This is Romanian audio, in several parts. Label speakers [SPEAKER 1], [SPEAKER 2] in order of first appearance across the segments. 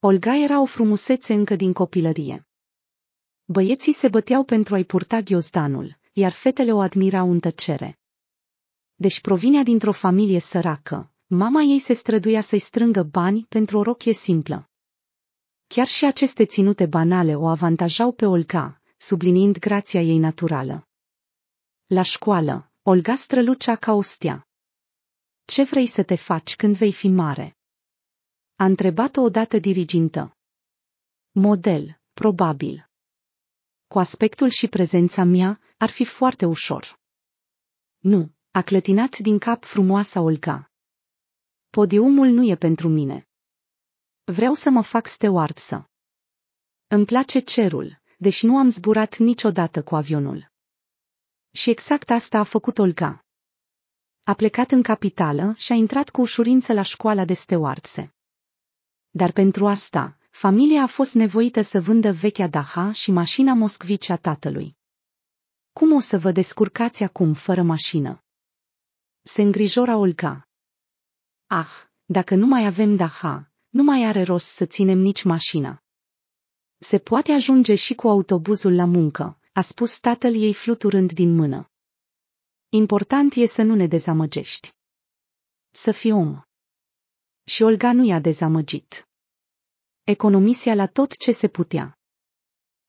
[SPEAKER 1] Olga era o frumusețe încă din copilărie. Băieții se băteau pentru a-i purta ghiozdanul, iar fetele o admirau în tăcere. Deci provinea dintr-o familie săracă, mama ei se străduia să-i strângă bani pentru o rochie simplă. Chiar și aceste ținute banale o avantajau pe Olga, subliniind grația ei naturală. La școală, Olga strălucea ca o stea. Ce vrei să te faci când vei fi mare? A întrebat-o odată dirigintă. Model, probabil. Cu aspectul și prezența mea, ar fi foarte ușor. Nu, a clătinat din cap frumoasa Olga. Podiumul nu e pentru mine. Vreau să mă fac stewardță. Îmi place cerul, deși nu am zburat niciodată cu avionul. Și exact asta a făcut Olga. A plecat în capitală și a intrat cu ușurință la școala de stewardse. Dar pentru asta, familia a fost nevoită să vândă vechea Daha și mașina moscvice a tatălui. Cum o să vă descurcați acum fără mașină? Se îngrijora Olga. Ah, dacă nu mai avem Daha, nu mai are rost să ținem nici mașina. Se poate ajunge și cu autobuzul la muncă, a spus tatăl ei fluturând din mână. Important e să nu ne dezamăgești. Să fii om. Și Olga nu i-a dezamăgit. Economisia la tot ce se putea.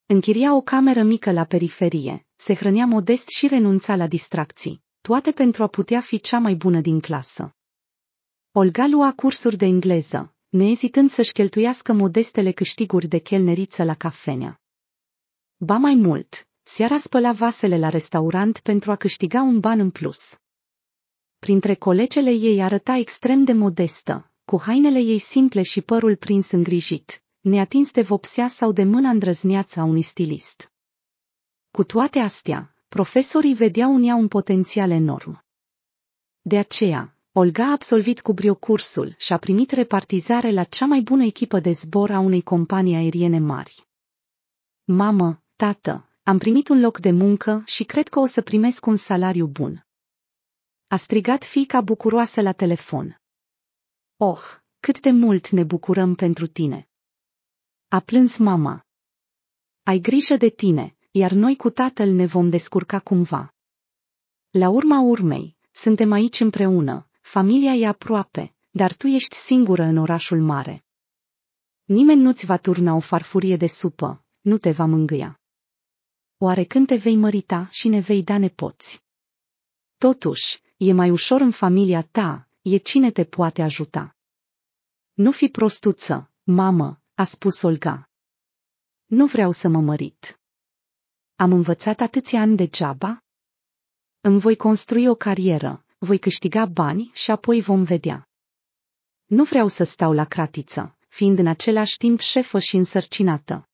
[SPEAKER 1] Închiria o cameră mică la periferie, se hrănea modest și renunța la distracții, toate pentru a putea fi cea mai bună din clasă. Olga lua cursuri de engleză, neezitând să-și cheltuiască modestele câștiguri de chelneriță la cafenea. Ba mai mult, seara spăla vasele la restaurant pentru a câștiga un ban în plus. Printre colegele ei arăta extrem de modestă, cu hainele ei simple și părul prins îngrijit, neatins de vopsea sau de mâna îndrăzneață a unui stilist. Cu toate astea, profesorii vedeau în ea un potențial enorm. De aceea, Olga a absolvit cu brio cursul și a primit repartizare la cea mai bună echipă de zbor a unei companii aeriene mari. Mamă, tată, am primit un loc de muncă și cred că o să primesc un salariu bun. A strigat fiica bucuroasă la telefon. Oh, cât de mult ne bucurăm pentru tine! A plâns mama. Ai grijă de tine, iar noi cu tatăl ne vom descurca cumva. La urma urmei, suntem aici împreună, familia e aproape, dar tu ești singură în orașul mare. Nimeni nu-ți va turna o farfurie de supă, nu te va mângâia. Oare când te vei mărita și ne vei da nepoți? Totuși, e mai ușor în familia ta, e cine te poate ajuta. Nu fi prostuță, mamă, a spus Olga. Nu vreau să mă mărit. Am învățat atâția ani degeaba? Îmi voi construi o carieră, voi câștiga bani și apoi vom vedea. Nu vreau să stau la cratiță, fiind în același timp șefă și însărcinată.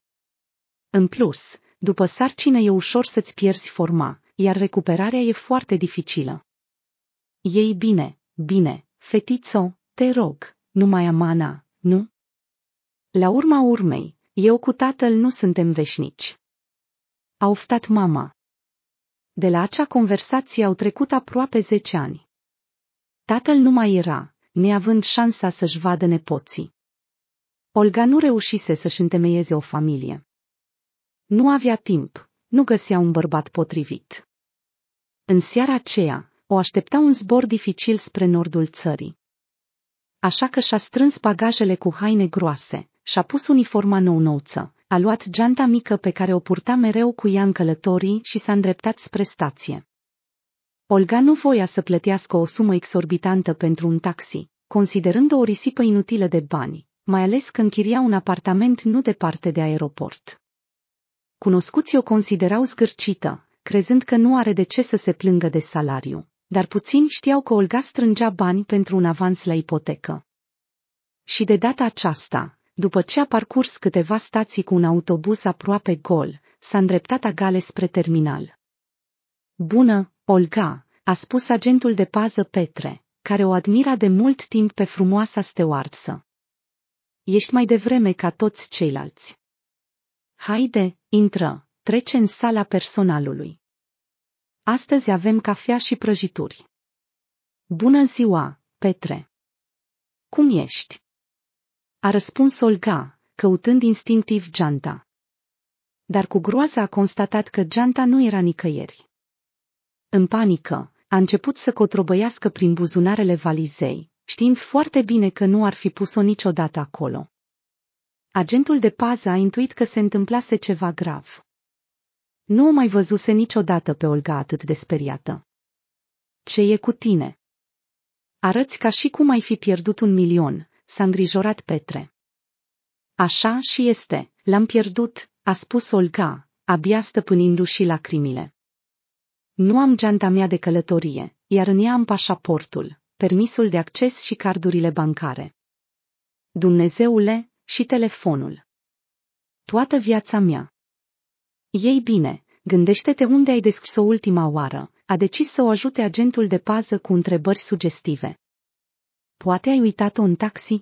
[SPEAKER 1] În plus, după sarcină e ușor să-ți pierzi forma, iar recuperarea e foarte dificilă. Ei bine, bine, fetițo, te rog, nu mai amana, nu? La urma urmei, eu cu tatăl nu suntem veșnici. A oftat mama. De la acea conversație au trecut aproape zece ani. Tatăl nu mai era, neavând șansa să-și vadă nepoții. Olga nu reușise să-și întemeieze o familie. Nu avea timp, nu găsea un bărbat potrivit. În seara aceea, o aștepta un zbor dificil spre nordul țării. Așa că și-a strâns bagajele cu haine groase, și-a pus uniforma nou-nouță, a luat geanta mică pe care o purta mereu cu ea în călătorii și s-a îndreptat spre stație. Olga nu voia să plătească o sumă exorbitantă pentru un taxi, considerând-o o risipă inutilă de bani, mai ales când chiria un apartament nu departe de aeroport. Cunoscuții o considerau zgârcită, crezând că nu are de ce să se plângă de salariu, dar puțini știau că Olga strângea bani pentru un avans la ipotecă. Și de data aceasta, după ce a parcurs câteva stații cu un autobuz aproape gol, s-a îndreptat agale spre terminal. Bună, Olga, a spus agentul de pază Petre, care o admira de mult timp pe frumoasa steoarță. Ești mai devreme ca toți ceilalți. Haide, intră, trece în sala personalului. Astăzi avem cafea și prăjituri. Bună ziua, Petre. Cum ești? A răspuns Olga, căutând instinctiv geanta. Dar cu groază a constatat că geanta nu era nicăieri. În panică, a început să cotrobăiască prin buzunarele valizei, știind foarte bine că nu ar fi pus-o niciodată acolo. Agentul de pază a intuit că se întâmplase ceva grav. Nu o mai văzuse niciodată pe Olga atât de speriată. Ce e cu tine? Arăți ca și cum ai fi pierdut un milion, s-a îngrijorat Petre. Așa și este, l-am pierdut, a spus Olga, abia stăpânindu-și lacrimile. Nu am geanta mea de călătorie, iar în ea am pașaportul, permisul de acces și cardurile bancare. Dumnezeule, și telefonul. Toată viața mea. Ei bine, gândește-te unde ai deschis-o ultima oară, a decis să o ajute agentul de pază cu întrebări sugestive. Poate ai uitat-o în taxi?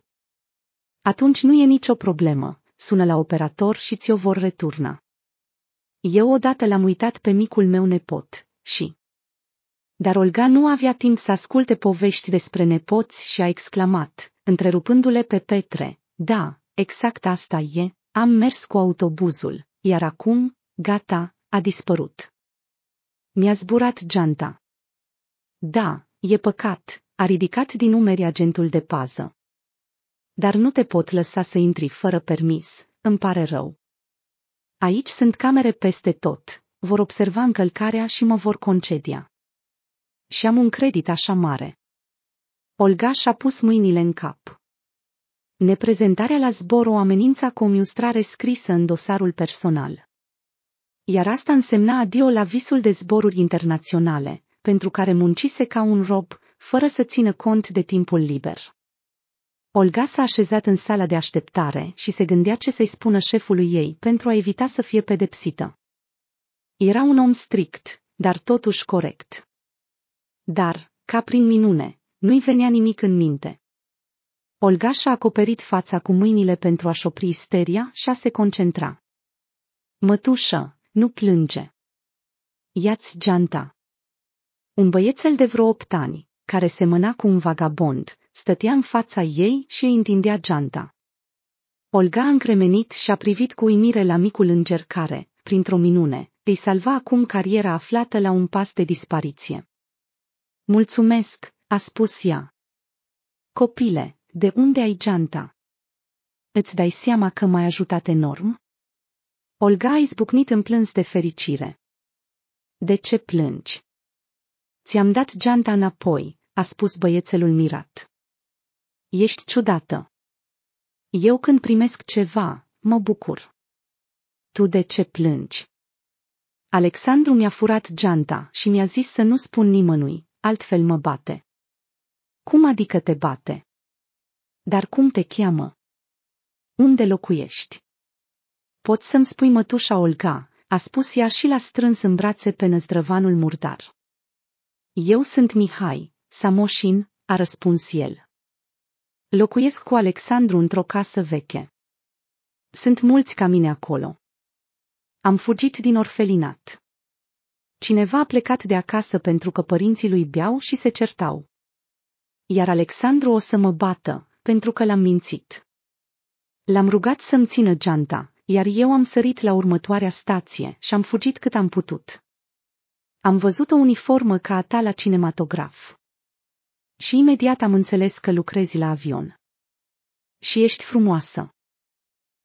[SPEAKER 1] Atunci nu e nicio problemă, sună la operator și ți-o vor returna. Eu odată l-am uitat pe micul meu nepot, și... Dar Olga nu avea timp să asculte povești despre nepoți și a exclamat, întrerupându-le pe Petre, da, exact asta e, am mers cu autobuzul, iar acum, gata, a dispărut. Mi-a zburat geanta. Da, e păcat, a ridicat din umeri agentul de pază. Dar nu te pot lăsa să intri fără permis, îmi pare rău. Aici sunt camere peste tot, vor observa încălcarea și mă vor concedia. Și am un credit așa mare. Olgaș și-a pus mâinile în cap. Neprezentarea la zbor o amenința cu o miustrare scrisă în dosarul personal. Iar asta însemna adio la visul de zboruri internaționale, pentru care muncise ca un rob, fără să țină cont de timpul liber. Olga s-a așezat în sala de așteptare și se gândea ce să-i spună șefului ei pentru a evita să fie pedepsită. Era un om strict, dar totuși corect. Dar, ca prin minune, nu-i venea nimic în minte. Olga și-a acoperit fața cu mâinile pentru a-și opri isteria și a se concentra. Mătușă, nu plânge. Ia-ți geanta. Un băiețel de vreo opt ani, care semăna cu un vagabond, stătea în fața ei și îi întindea geanta. Olga a încremenit și a privit cu uimire la micul înger care, printr-o minune, îi salva acum cariera aflată la un pas de dispariție. Mulțumesc, a spus ea. Copile, de unde ai geanta? Îți dai seama că m-ai ajutat enorm? Olga a izbucnit în plâns de fericire. De ce plângi? Ți-am dat geanta înapoi, a spus băiețelul mirat. Ești ciudată. Eu când primesc ceva, mă bucur. Tu de ce plângi? Alexandru mi-a furat geanta și mi-a zis să nu spun nimănui, altfel mă bate. Cum adică te bate? Dar cum te cheamă? Unde locuiești? Poți să-mi spui mătușa Olga, a spus ea și l-a strâns în brațe pe năzdrăvanul murdar. Eu sunt Mihai, Samoșin, a răspuns el. Locuiesc cu Alexandru într-o casă veche. Sunt mulți ca mine acolo. Am fugit din orfelinat. Cineva a plecat de acasă pentru că părinții lui beau și se certau. Iar Alexandru o să mă bată, pentru că l-am mințit. L-am rugat să-mi țină geanta, iar eu am sărit la următoarea stație și am fugit cât am putut. Am văzut o uniformă ca a ta la cinematograf. Și imediat am înțeles că lucrezi la avion. Și ești frumoasă.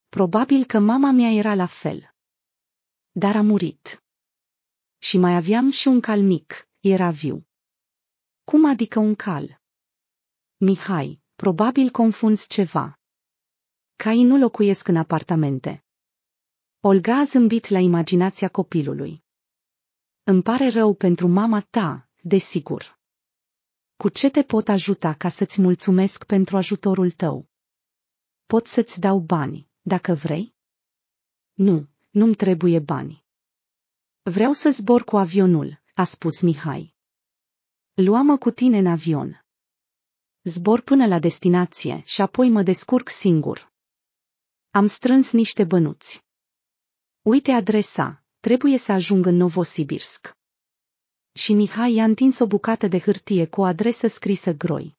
[SPEAKER 1] Probabil că mama mea era la fel. Dar a murit. Și mai aveam și un cal mic, era viu. Cum adică un cal? Mihai, probabil confunzi ceva. Caii nu locuiesc în apartamente. Olga a zâmbit la imaginația copilului. Îmi pare rău pentru mama ta, desigur. Cu ce te pot ajuta ca să-ți mulțumesc pentru ajutorul tău? Pot să-ți dau bani, dacă vrei? Nu, nu-mi trebuie bani. Vreau să zbor cu avionul, a spus Mihai. Luamă cu tine în avion. Zbor până la destinație și apoi mă descurc singur. Am strâns niște bănuți. Uite adresa, trebuie să ajung în Novosibirsk. Și Mihai i-a întins o bucată de hârtie cu o adresă scrisă groi.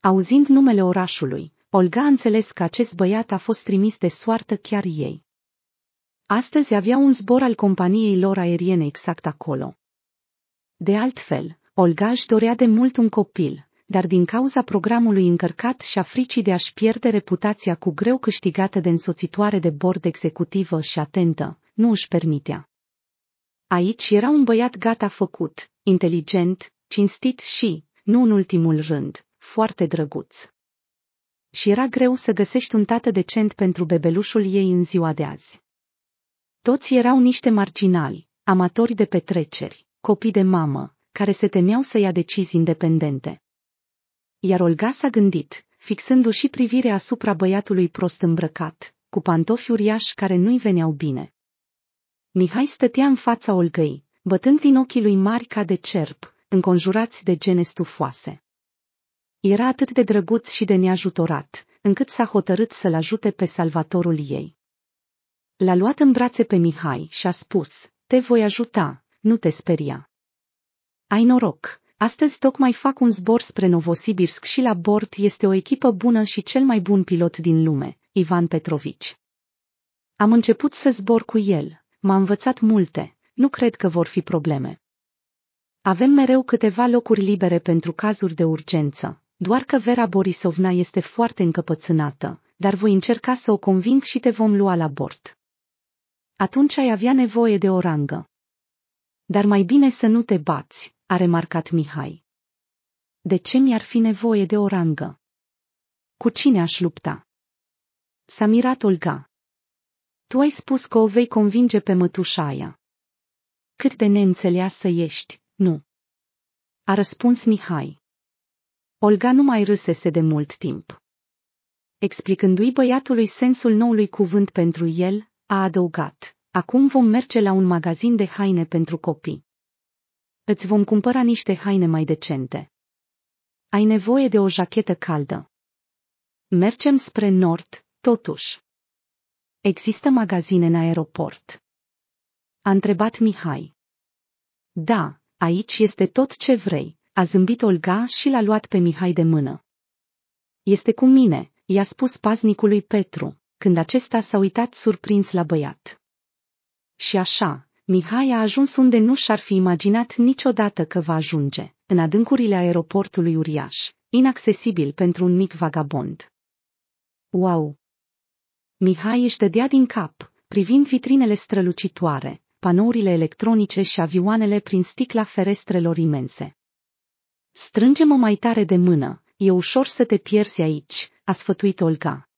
[SPEAKER 1] Auzind numele orașului, Olga a înțeles că acest băiat a fost trimis de soartă chiar ei. Astăzi avea un zbor al companiei lor aeriene exact acolo. De altfel, Olga își dorea de mult un copil, dar din cauza programului încărcat și a fricii de a-și pierde reputația cu greu câștigată de însoțitoare de bord executivă și atentă, nu își permitea. Aici era un băiat gata făcut, inteligent, cinstit și, nu în ultimul rând, foarte drăguț. Și era greu să găsești un tată decent pentru bebelușul ei în ziua de azi. Toți erau niște marginali, amatori de petreceri, copii de mamă, care se temeau să ia decizii independente. Iar Olga s-a gândit, fixându-și privirea asupra băiatului prost îmbrăcat, cu pantofi uriași care nu-i veneau bine. Mihai stătea în fața Olgăi, bătând din ochii lui mari ca de cerp, înconjurați de gene stufoase. Era atât de drăguț și de neajutorat, încât s-a hotărât să-l ajute pe salvatorul ei. L-a luat în brațe pe Mihai și a spus, te voi ajuta, nu te speria. Ai noroc, astăzi tocmai fac un zbor spre Novosibirsk și la bord este o echipă bună și cel mai bun pilot din lume, Ivan Petrovici. Am început să zbor cu el, m-a învățat multe, nu cred că vor fi probleme. Avem mereu câteva locuri libere pentru cazuri de urgență, doar că Vera Borisovna este foarte încăpățânată, dar voi încerca să o conving și te vom lua la bord. Atunci ai avea nevoie de o rangă. Dar mai bine să nu te bați, a remarcat Mihai. De ce mi-ar fi nevoie de o rangă? Cu cine aș lupta? S-a mirat Olga. Tu ai spus că o vei convinge pe mătușa aia. Cât de neînțeleasă ești, nu? A răspuns Mihai. Olga nu mai râsese de mult timp. Explicându-i băiatului sensul noului cuvânt pentru el, a adăugat, acum vom merge la un magazin de haine pentru copii. Îți vom cumpăra niște haine mai decente. Ai nevoie de o jachetă caldă. Mergem spre nord, totuși. Există magazine în aeroport? A întrebat Mihai. Da, aici este tot ce vrei, a zâmbit Olga și l-a luat pe Mihai de mână. Este cu mine, i-a spus paznicului Petru, când acesta s-a uitat surprins la băiat. Și așa, Mihai a ajuns unde nu și-ar fi imaginat niciodată că va ajunge, în adâncurile aeroportului uriaș, inaccesibil pentru un mic vagabond. Wow! Mihai își dădea din cap, privind vitrinele strălucitoare, panourile electronice și avioanele prin sticla ferestrelor imense. Strânge-mă mai tare de mână, e ușor să te pierzi aici, a sfătuit Olga.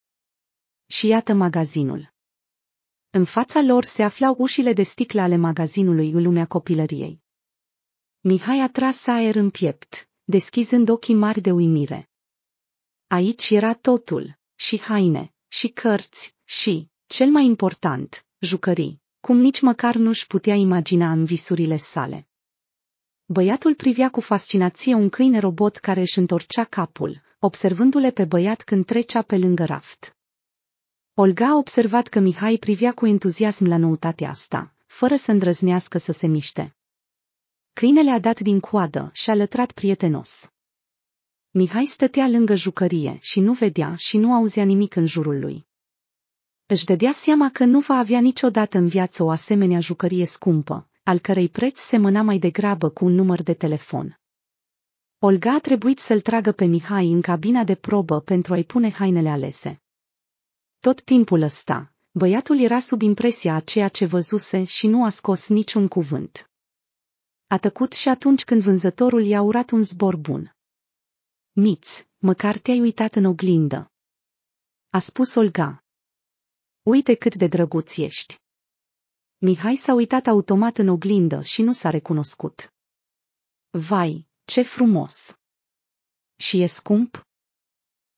[SPEAKER 1] Și iată magazinul. În fața lor se aflau ușile de sticlă ale magazinului în lumea copilăriei. Mihai a tras aer în piept, deschizând ochii mari de uimire. Aici era totul, și haine, și cărți, și, cel mai important, jucării, cum nici măcar nu-și putea imagina în visurile sale. Băiatul privea cu fascinație un câine robot care își întorcea capul, observându-le pe băiat când trecea pe lângă raft. Olga a observat că Mihai privea cu entuziasm la noutatea asta, fără să îndrăznească să se miște. Câinele a dat din coadă și a lătrat prietenos. Mihai stătea lângă jucărie și nu vedea și nu auzea nimic în jurul lui. Își dădea seama că nu va avea niciodată în viață o asemenea jucărie scumpă, al cărei preț semăna mai degrabă cu un număr de telefon. Olga a trebuit să-l tragă pe Mihai în cabina de probă pentru a-i pune hainele alese. Tot timpul ăsta, băiatul era sub impresia a ceea ce văzuse și nu a scos niciun cuvânt. A tăcut și atunci când vânzătorul i-a urat un zbor bun. Miț, măcar te-ai uitat în oglindă. A spus Olga. Uite cât de drăguț ești. Mihai s-a uitat automat în oglindă și nu s-a recunoscut. Vai, ce frumos! Și e scump?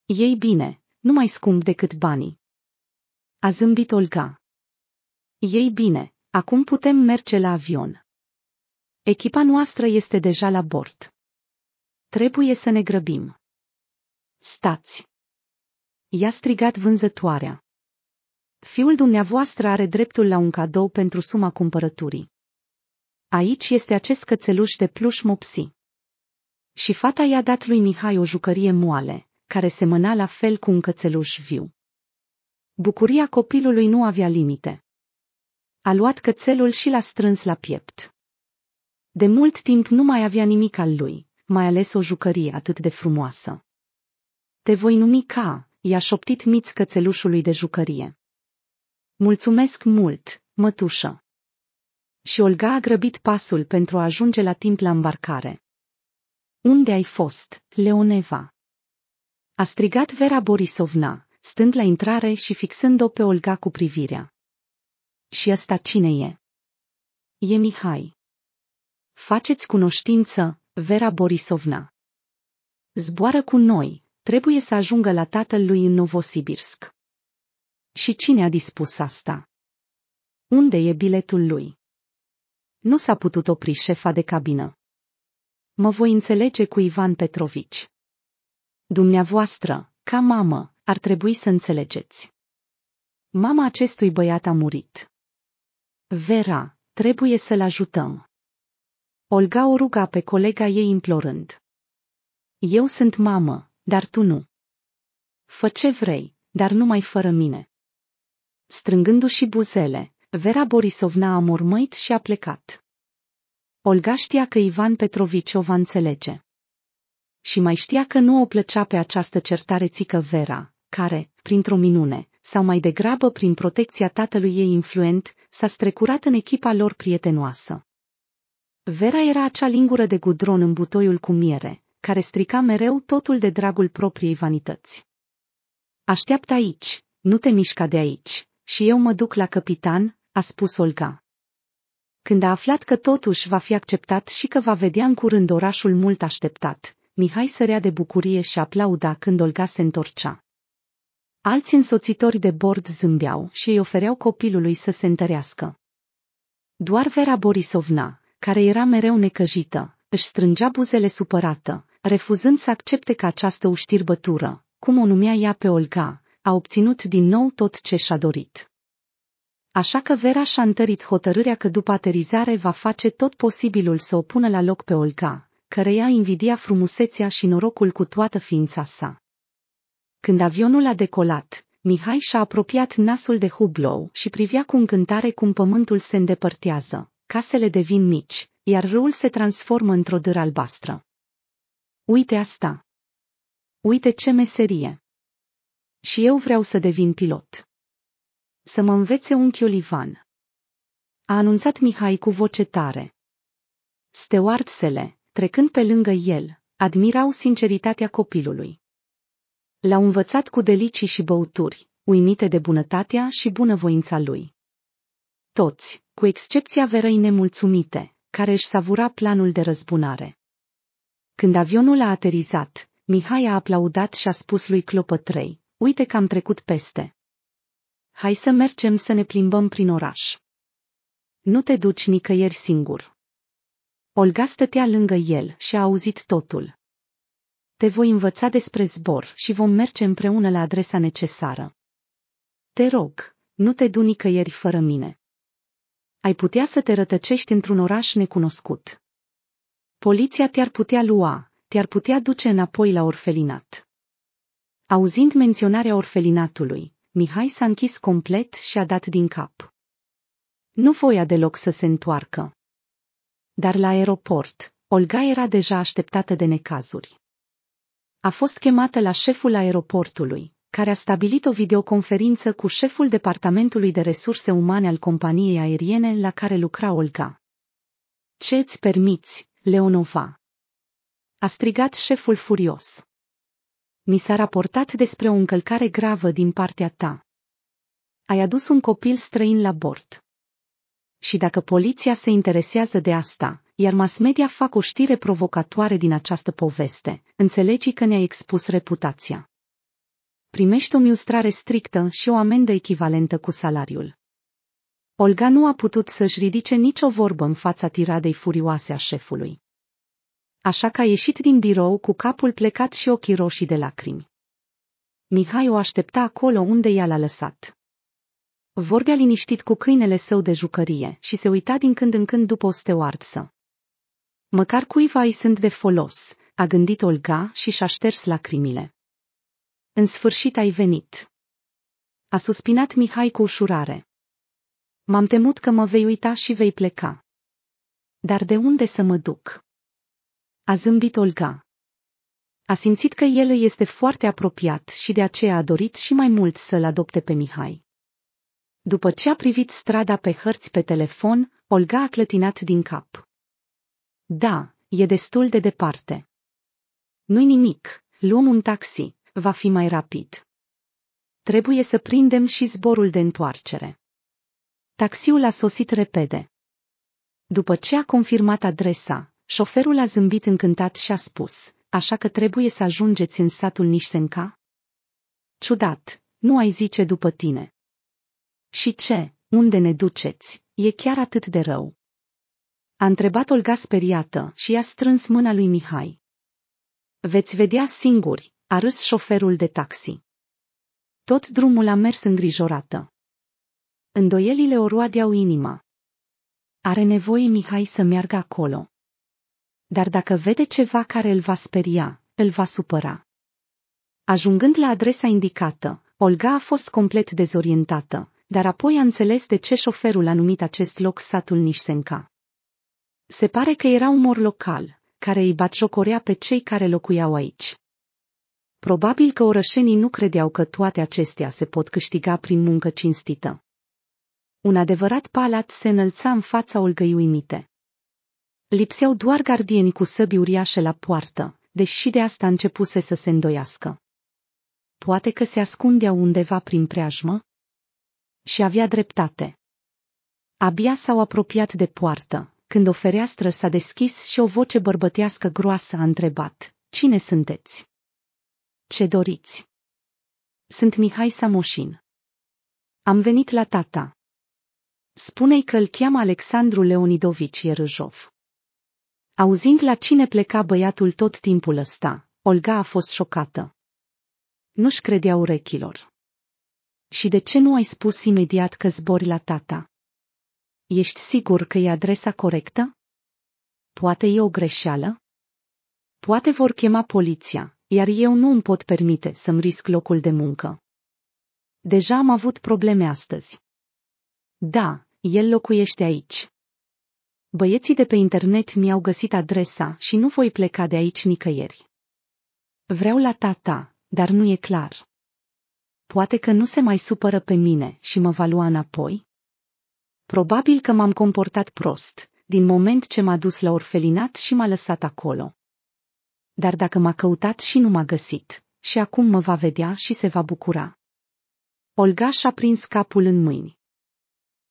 [SPEAKER 1] Ei bine, nu mai scump decât banii. A zâmbit Olga. Ei bine, acum putem merge la avion. Echipa noastră este deja la bord. Trebuie să ne grăbim. Stați! I-a strigat vânzătoarea. Fiul dumneavoastră are dreptul la un cadou pentru suma cumpărăturii. Aici este acest cățeluș de pluș mopsi. Și fata i-a dat lui Mihai o jucărie moale, care semăna la fel cu un cățeluș viu. Bucuria copilului nu avea limite. A luat cățelul și l-a strâns la piept. De mult timp nu mai avea nimic al lui, mai ales o jucărie atât de frumoasă. Te voi numi ca, i-a șoptit miț cățelușului de jucărie. Mulțumesc mult, mătușă. Și Olga a grăbit pasul pentru a ajunge la timp la îmbarcare. Unde ai fost, Leoneva? A strigat Vera Borisovna, stând la intrare și fixând-o pe Olga cu privirea. Și ăsta cine e? E Mihai. Faceți cunoștință, Vera Borisovna. Zboară cu noi, trebuie să ajungă la tatăl lui în Novosibirsk. Și cine a dispus asta? Unde e biletul lui? Nu s-a putut opri șefa de cabină. Mă voi înțelege cu Ivan Petrovici. Dumneavoastră, ca mamă, ar trebui să înțelegeți. Mama acestui băiat a murit. Vera, trebuie să-l ajutăm. Olga o ruga pe colega ei implorând. Eu sunt mamă, dar tu nu. Fă ce vrei, dar numai fără mine. Strângându-și buzele, Vera Borisovna a mormăit și a plecat. Olga știa că Ivan Petrovici o va înțelege. Și mai știa că nu o plăcea pe această certare țică Vera, care, printr-o minune, sau mai degrabă prin protecția tatălui ei influent, s-a strecurat în echipa lor prietenoasă. Vera era acea lingură de gudron în butoiul cu miere, care strica mereu totul de dragul propriei vanități. Așteaptă aici, nu te mișca de aici, și eu mă duc la capitan, a spus Olga. Când a aflat că totuși va fi acceptat și că va vedea în curând orașul mult așteptat, Mihai sărea de bucurie și aplauda când Olga se întorcea. Alți însoțitori de bord zâmbeau și îi ofereau copilului să se întărească. Doar Vera Borisovna, care era mereu necăjită, își strângea buzele supărată, refuzând să accepte că această uștirbătură, cum o numea ea pe Olga, a obținut din nou tot ce și-a dorit. Așa că Vera și-a întărit hotărârea că după aterizare va face tot posibilul să o pună la loc pe Olga, căreia invidia frumusețea și norocul cu toată ființa sa. Când avionul a decolat, Mihai și-a apropiat nasul de hublou și privea cu încântare cum pământul se îndepărtează, casele devin mici, iar râul se transformă într-o dâră albastră. Uite asta! Uite ce meserie! Și eu vreau să devin pilot. Să mă învețe unchiul Ivan. A anunțat Mihai cu voce tare. Stewardsele, trecând pe lângă el, admirau sinceritatea copilului. L-au învățat cu delicii și băuturi, uimite de bunătatea și bunăvoința lui. Toți, cu excepția verăi nemulțumite, care își savura planul de răzbunare. Când avionul a aterizat, Mihai a aplaudat și a spus lui Clopătrei, uite că am trecut peste. Hai să mergem să ne plimbăm prin oraș. Nu te duci nicăieri singur. Olga stătea lângă el și a auzit totul. Te voi învăța despre zbor și vom merge împreună la adresa necesară. Te rog, nu te du nicăieri fără mine. Ai putea să te rătăcești într-un oraș necunoscut. Poliția te-ar putea lua, te-ar putea duce înapoi la orfelinat. Auzind menționarea orfelinatului, Mihai s-a închis complet și a dat din cap. Nu voia deloc să se întoarcă. Dar la aeroport, Olga era deja așteptată de necazuri. A fost chemată la șeful aeroportului, care a stabilit o videoconferință cu șeful Departamentului de Resurse Umane al companiei aeriene la care lucra Olga. Ce îți permiți, Leonova? A strigat șeful furios. Mi s-a raportat despre o încălcare gravă din partea ta. Ai adus un copil străin la bord. Și dacă poliția se interesează de asta, iar mass media fac o știre provocatoare din această poveste, înțelegi că ne-ai expus reputația. Primești o miustrare strictă și o amendă echivalentă cu salariul. Olga nu a putut să-și ridice nicio vorbă în fața tiradei furioase a șefului așa că a ieșit din birou cu capul plecat și ochii roșii de lacrimi. Mihai o aștepta acolo unde i-a l-a lăsat. Vorbea liniștit cu câinele său de jucărie și se uita din când în când după o steoarță. Măcar cuiva îi sunt de folos, a gândit Olga și și-a șters lacrimile. În sfârșit ai venit. A suspinat Mihai cu ușurare. M-am temut că mă vei uita și vei pleca. Dar de unde să mă duc? A zâmbit Olga. A simțit că el îi este foarte apropiat și de aceea a dorit și mai mult să-l adopte pe Mihai. După ce a privit strada pe hărți pe telefon, Olga a clătinat din cap. Da, e destul de departe. Nu-i nimic, luăm un taxi, va fi mai rapid. Trebuie să prindem și zborul de întoarcere. Taxiul a sosit repede. După ce a confirmat adresa, șoferul a zâmbit încântat și a spus, așa că trebuie să ajungeți în satul Nișsenca? Ciudat, nu ai zice după tine. Și ce, unde ne duceți, e chiar atât de rău. A întrebat Olga speriată și i-a strâns mâna lui Mihai. Veți vedea singuri, a râs șoferul de taxi. Tot drumul a mers îngrijorată. Îndoielile o roadeau inima. Are nevoie Mihai să meargă acolo. Dar dacă vede ceva care îl va speria, îl va supăra. Ajungând la adresa indicată, Olga a fost complet dezorientată, dar apoi a înțeles de ce șoferul a numit acest loc satul Nișsenca. Se pare că era un mor local, care îi batjocorea pe cei care locuiau aici. Probabil că orășenii nu credeau că toate acestea se pot câștiga prin muncă cinstită. Un adevărat palat se înălța în fața Olgăi uimite. Lipseau doar gardieni cu săbi uriașe la poartă, deși de asta începuse să se îndoiască. Poate că se ascundeau undeva prin preajmă? Și avea dreptate. Abia s-au apropiat de poartă, când o fereastră s-a deschis și o voce bărbătească groasă a întrebat, Cine sunteți? Ce doriți? Sunt Mihai Samoșin. Am venit la tata. Spune-i că îl cheamă Alexandru Leonidovici Ierâjov. Auzind la cine pleca băiatul tot timpul ăsta, Olga a fost șocată. Nu-și credea urechilor. Și de ce nu ai spus imediat că zbori la tata? Ești sigur că e adresa corectă? Poate e o greșeală? Poate vor chema poliția, iar eu nu îmi pot permite să-mi risc locul de muncă. Deja am avut probleme astăzi. Da, el locuiește aici. Băieții de pe internet mi-au găsit adresa și nu voi pleca de aici nicăieri. Vreau la tata, dar nu e clar. Poate că nu se mai supără pe mine și mă va lua înapoi? Probabil că m-am comportat prost, din moment ce m-a dus la orfelinat și m-a lăsat acolo. Dar dacă m-a căutat și nu m-a găsit, și acum mă va vedea și se va bucura. Olga și-a prins capul în mâini.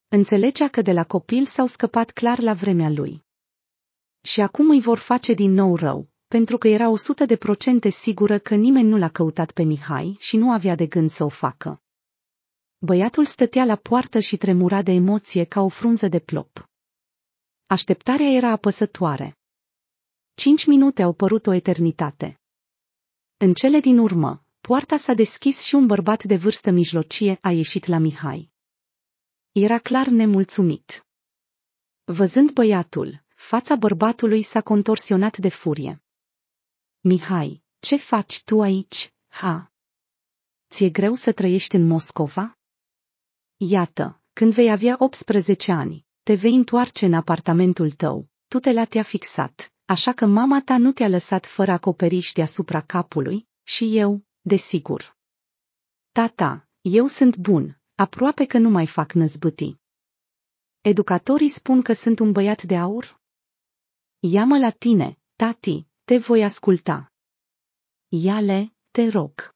[SPEAKER 1] Înțelegea că de la copil s-au scăpat clar la vremea lui. Și acum îi vor face din nou rău, pentru că era o sută de procente sigură că nimeni nu l-a căutat pe Mihai și nu avea de gând să o facă. Băiatul stătea la poartă și tremura de emoție ca o frunză de plop. Așteptarea era apăsătoare. Cinci minute au părut o eternitate. În cele din urmă, poarta s-a deschis și un bărbat de vârstă mijlocie a ieșit la Mihai. Era clar nemulțumit. Văzând băiatul, fața bărbatului s-a contorsionat de furie. Mihai, ce faci tu aici, ha? Ți-e greu să trăiești în Moscova? Iată, când vei avea 18 ani, te vei întoarce în apartamentul tău, tutela te-a fixat, așa că mama ta nu te-a lăsat fără acoperiș deasupra capului, și eu, desigur. Tata, eu sunt bun, aproape că nu mai fac năzbâtii. Educatorii spun că sunt un băiat de aur? Ia-mă la tine, tati, te voi asculta. Iale, te rog.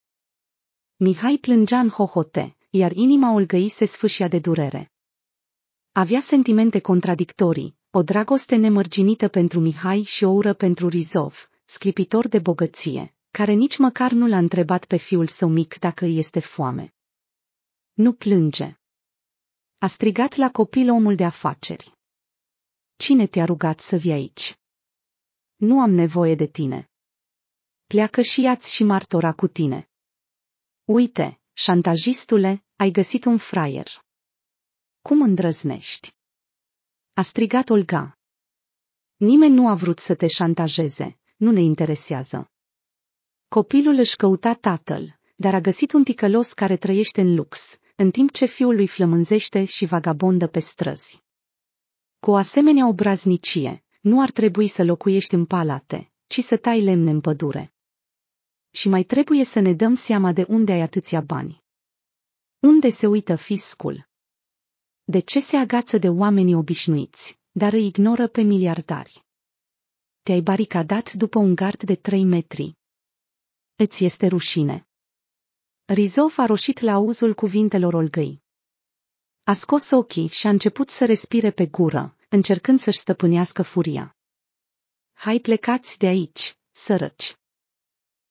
[SPEAKER 1] Mihai plângea în hohote, iar inima Olgăi se sfâșia de durere. Avea sentimente contradictorii, o dragoste nemărginită pentru Mihai și o ură pentru Rizov, sclipitor de bogăție, care nici măcar nu l-a întrebat pe fiul său mic dacă îi este foame. Nu plânge. A strigat la copil omul de afaceri. Cine te-a rugat să vii aici? Nu am nevoie de tine. Pleacă și iați și martora cu tine. Uite, șantajistule, ai găsit un fraier. Cum îndrăznești? A strigat Olga. Nimeni nu a vrut să te șantajeze, nu ne interesează. Copilul își căuta tatăl, dar a găsit un ticălos care trăiește în lux, în timp ce fiul lui flămânzește și vagabondă pe străzi. Cu o asemenea obraznicie, nu ar trebui să locuiești în palate, ci să tai lemne în pădure. Și mai trebuie să ne dăm seama de unde ai atâția bani. Unde se uită fiscul? De ce se agață de oamenii obișnuiți, dar îi ignoră pe miliardari? Te-ai baricadat după un gard de trei metri. Îți este rușine. Rizov a roșit la auzul cuvintelor Olgăi. A scos ochii și a început să respire pe gură, încercând să-și stăpânească furia. Hai plecați de aici, sărăci.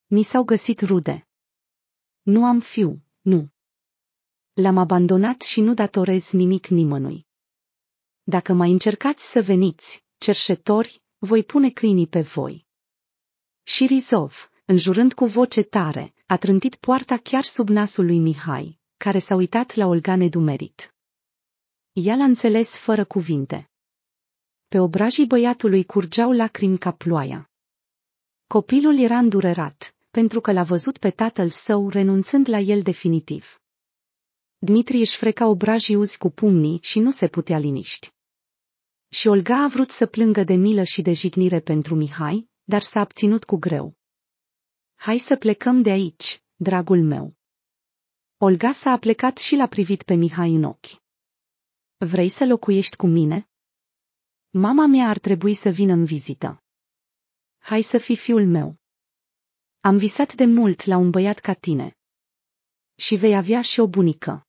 [SPEAKER 1] Mi s-au găsit rude. Nu am fiu, nu. L-am abandonat și nu datorez nimic nimănui. Dacă mai încercați să veniți, cerșetori, voi pune câinii pe voi. Și Rizov, înjurând cu voce tare, a trântit poarta chiar sub nasul lui Mihai, care s-a uitat la Olga nedumerit. Ea l-a înțeles fără cuvinte. Pe obrajii băiatului curgeau lacrimi ca ploaia. Copilul era îndurerat, pentru că l-a văzut pe tatăl său renunțând la el definitiv. Dmitri își freca obrajii uzi cu pumnii și nu se putea liniști. Și Olga a vrut să plângă de milă și de jignire pentru Mihai, dar s-a abținut cu greu. Hai să plecăm de aici, dragul meu. Olga s-a aplecat și l-a privit pe Mihai în ochi. Vrei să locuiești cu mine? Mama mea ar trebui să vină în vizită. Hai să fii fiul meu. Am visat de mult la un băiat ca tine. Și vei avea și o bunică.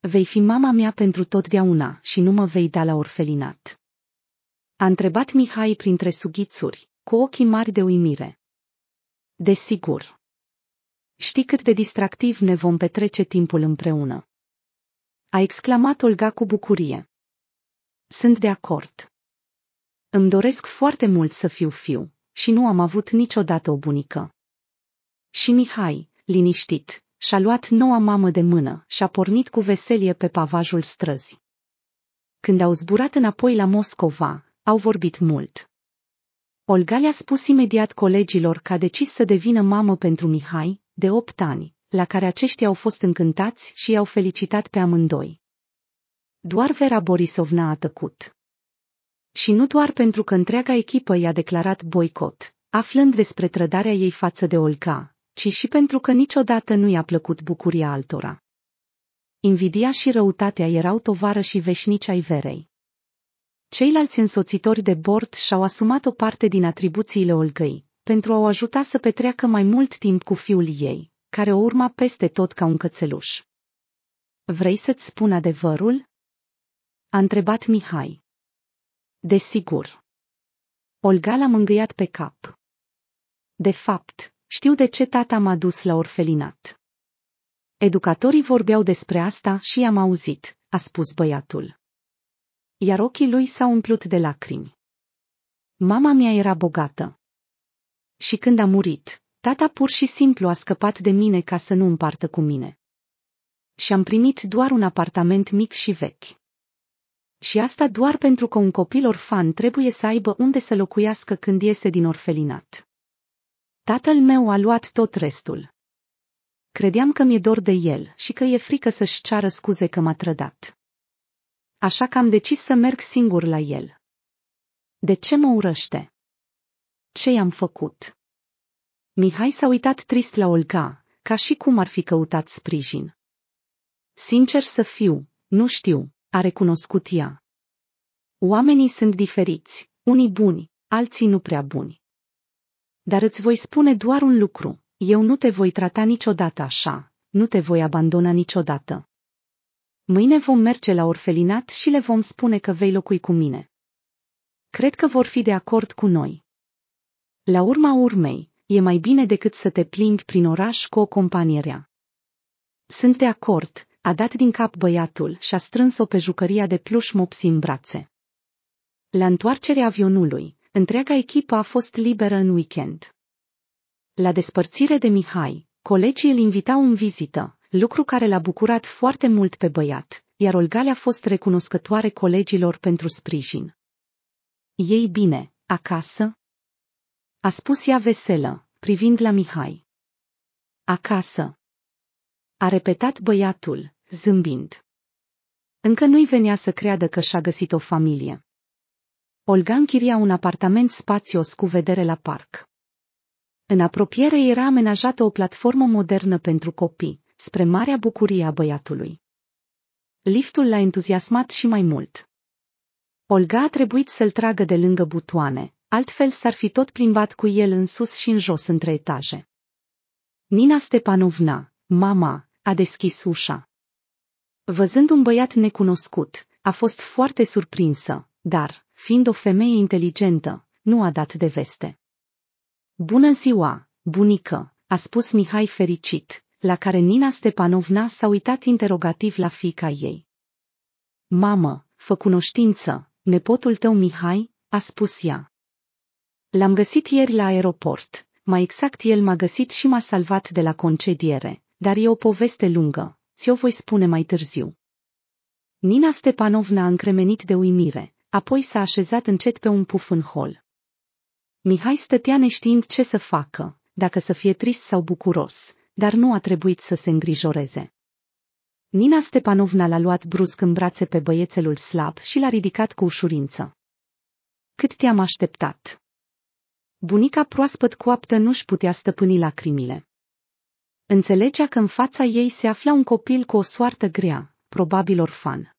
[SPEAKER 1] Vei fi mama mea pentru totdeauna și nu mă vei da la orfelinat. A întrebat Mihai printre sughițuri, cu ochii mari de uimire. Desigur. Știi cât de distractiv ne vom petrece timpul împreună. A exclamat Olga cu bucurie. Sunt de acord. Îmi doresc foarte mult să fiu fiu și nu am avut niciodată o bunică. Și Mihai, liniștit, și-a luat noua mamă de mână și a pornit cu veselie pe pavajul străzii. Când au zburat înapoi la Moscova, au vorbit mult. Olga le-a spus imediat colegilor că a decis să devină mamă pentru Mihai, de opt ani, la care aceștia au fost încântați și i-au felicitat pe amândoi. Doar Vera Borisovna a tăcut. Și nu doar pentru că întreaga echipă i-a declarat boicot, aflând despre trădarea ei față de Olga, ci și pentru că niciodată nu i-a plăcut bucuria altora. Invidia și răutatea erau tovară și veșnici ai verei. Ceilalți însoțitori de bord și-au asumat o parte din atribuțiile Olgăi, pentru a o ajuta să petreacă mai mult timp cu fiul ei, care o urma peste tot ca un cățeluș. Vrei să-ți spun adevărul? A întrebat Mihai. Desigur. Olga l-a mângâiat pe cap. De fapt, știu de ce tata m-a dus la orfelinat. Educatorii vorbeau despre asta și i-am auzit, a spus băiatul. Iar ochii lui s-au umplut de lacrimi. Mama mea era bogată. Și când a murit, tata pur și simplu a scăpat de mine ca să nu împartă cu mine. Și am primit doar un apartament mic și vechi. Și asta doar pentru că un copil orfan trebuie să aibă unde să locuiască când iese din orfelinat. Tatăl meu a luat tot restul. Credeam că mi-e dor de el și că e frică să-și ceară scuze că m-a trădat. Așa că am decis să merg singur la el. De ce mă urăște? Ce i-am făcut? Mihai s-a uitat trist la Olga, ca și cum ar fi căutat sprijin. Sincer să fiu, nu știu, a recunoscut ea. Oamenii sunt diferiți, unii buni, alții nu prea buni. Dar îți voi spune doar un lucru, eu nu te voi trata niciodată așa, nu te voi abandona niciodată. Mâine vom merge la orfelinat și le vom spune că vei locui cu mine. Cred că vor fi de acord cu noi. La urma urmei, e mai bine decât să te plimbi prin oraș cu o companie rea. Sunt de acord, a dat din cap băiatul și a strâns-o pe jucăria de pluș mopsi în brațe. La întoarcerea avionului, întreaga echipă a fost liberă în weekend. La despărțire de Mihai, colegii îl invitau în vizită, lucru care l-a bucurat foarte mult pe băiat, iar Olga a fost recunoscătoare colegilor pentru sprijin. Ei bine, acasă? A spus ea veselă, privind la Mihai. Acasă. A repetat băiatul, zâmbind. Încă nu-i venea să creadă că și-a găsit o familie. Olga închiria un apartament spațios cu vedere la parc. În apropiere era amenajată o platformă modernă pentru copii, spre marea bucurie a băiatului. Liftul l-a entuziasmat și mai mult. Olga a trebuit să-l tragă de lângă butoane, altfel s-ar fi tot plimbat cu el în sus și în jos între etaje. Nina Stepanovna, mama, a deschis ușa. Văzând un băiat necunoscut, a fost foarte surprinsă, dar, fiind o femeie inteligentă, nu a dat de veste. Bună ziua, bunică, a spus Mihai fericit, la care Nina Stepanovna s-a uitat interogativ la fica ei. Mamă, fă cunoștință, nepotul tău Mihai, a spus ea. L-am găsit ieri la aeroport, mai exact el m-a găsit și m-a salvat de la concediere, dar e o poveste lungă, ți-o voi spune mai târziu. Nina Stepanovna a încremenit de uimire, apoi s-a așezat încet pe un puf în hol. Mihai stătea neștiind ce să facă, dacă să fie trist sau bucuros, dar nu a trebuit să se îngrijoreze. Nina Stepanovna l-a luat brusc în brațe pe băiețelul slab și l-a ridicat cu ușurință. Cât te-am așteptat? Bunica proaspăt coaptă nu-și putea stăpâni lacrimile. Înțelegea că în fața ei se afla un copil cu o soartă grea, probabil orfan.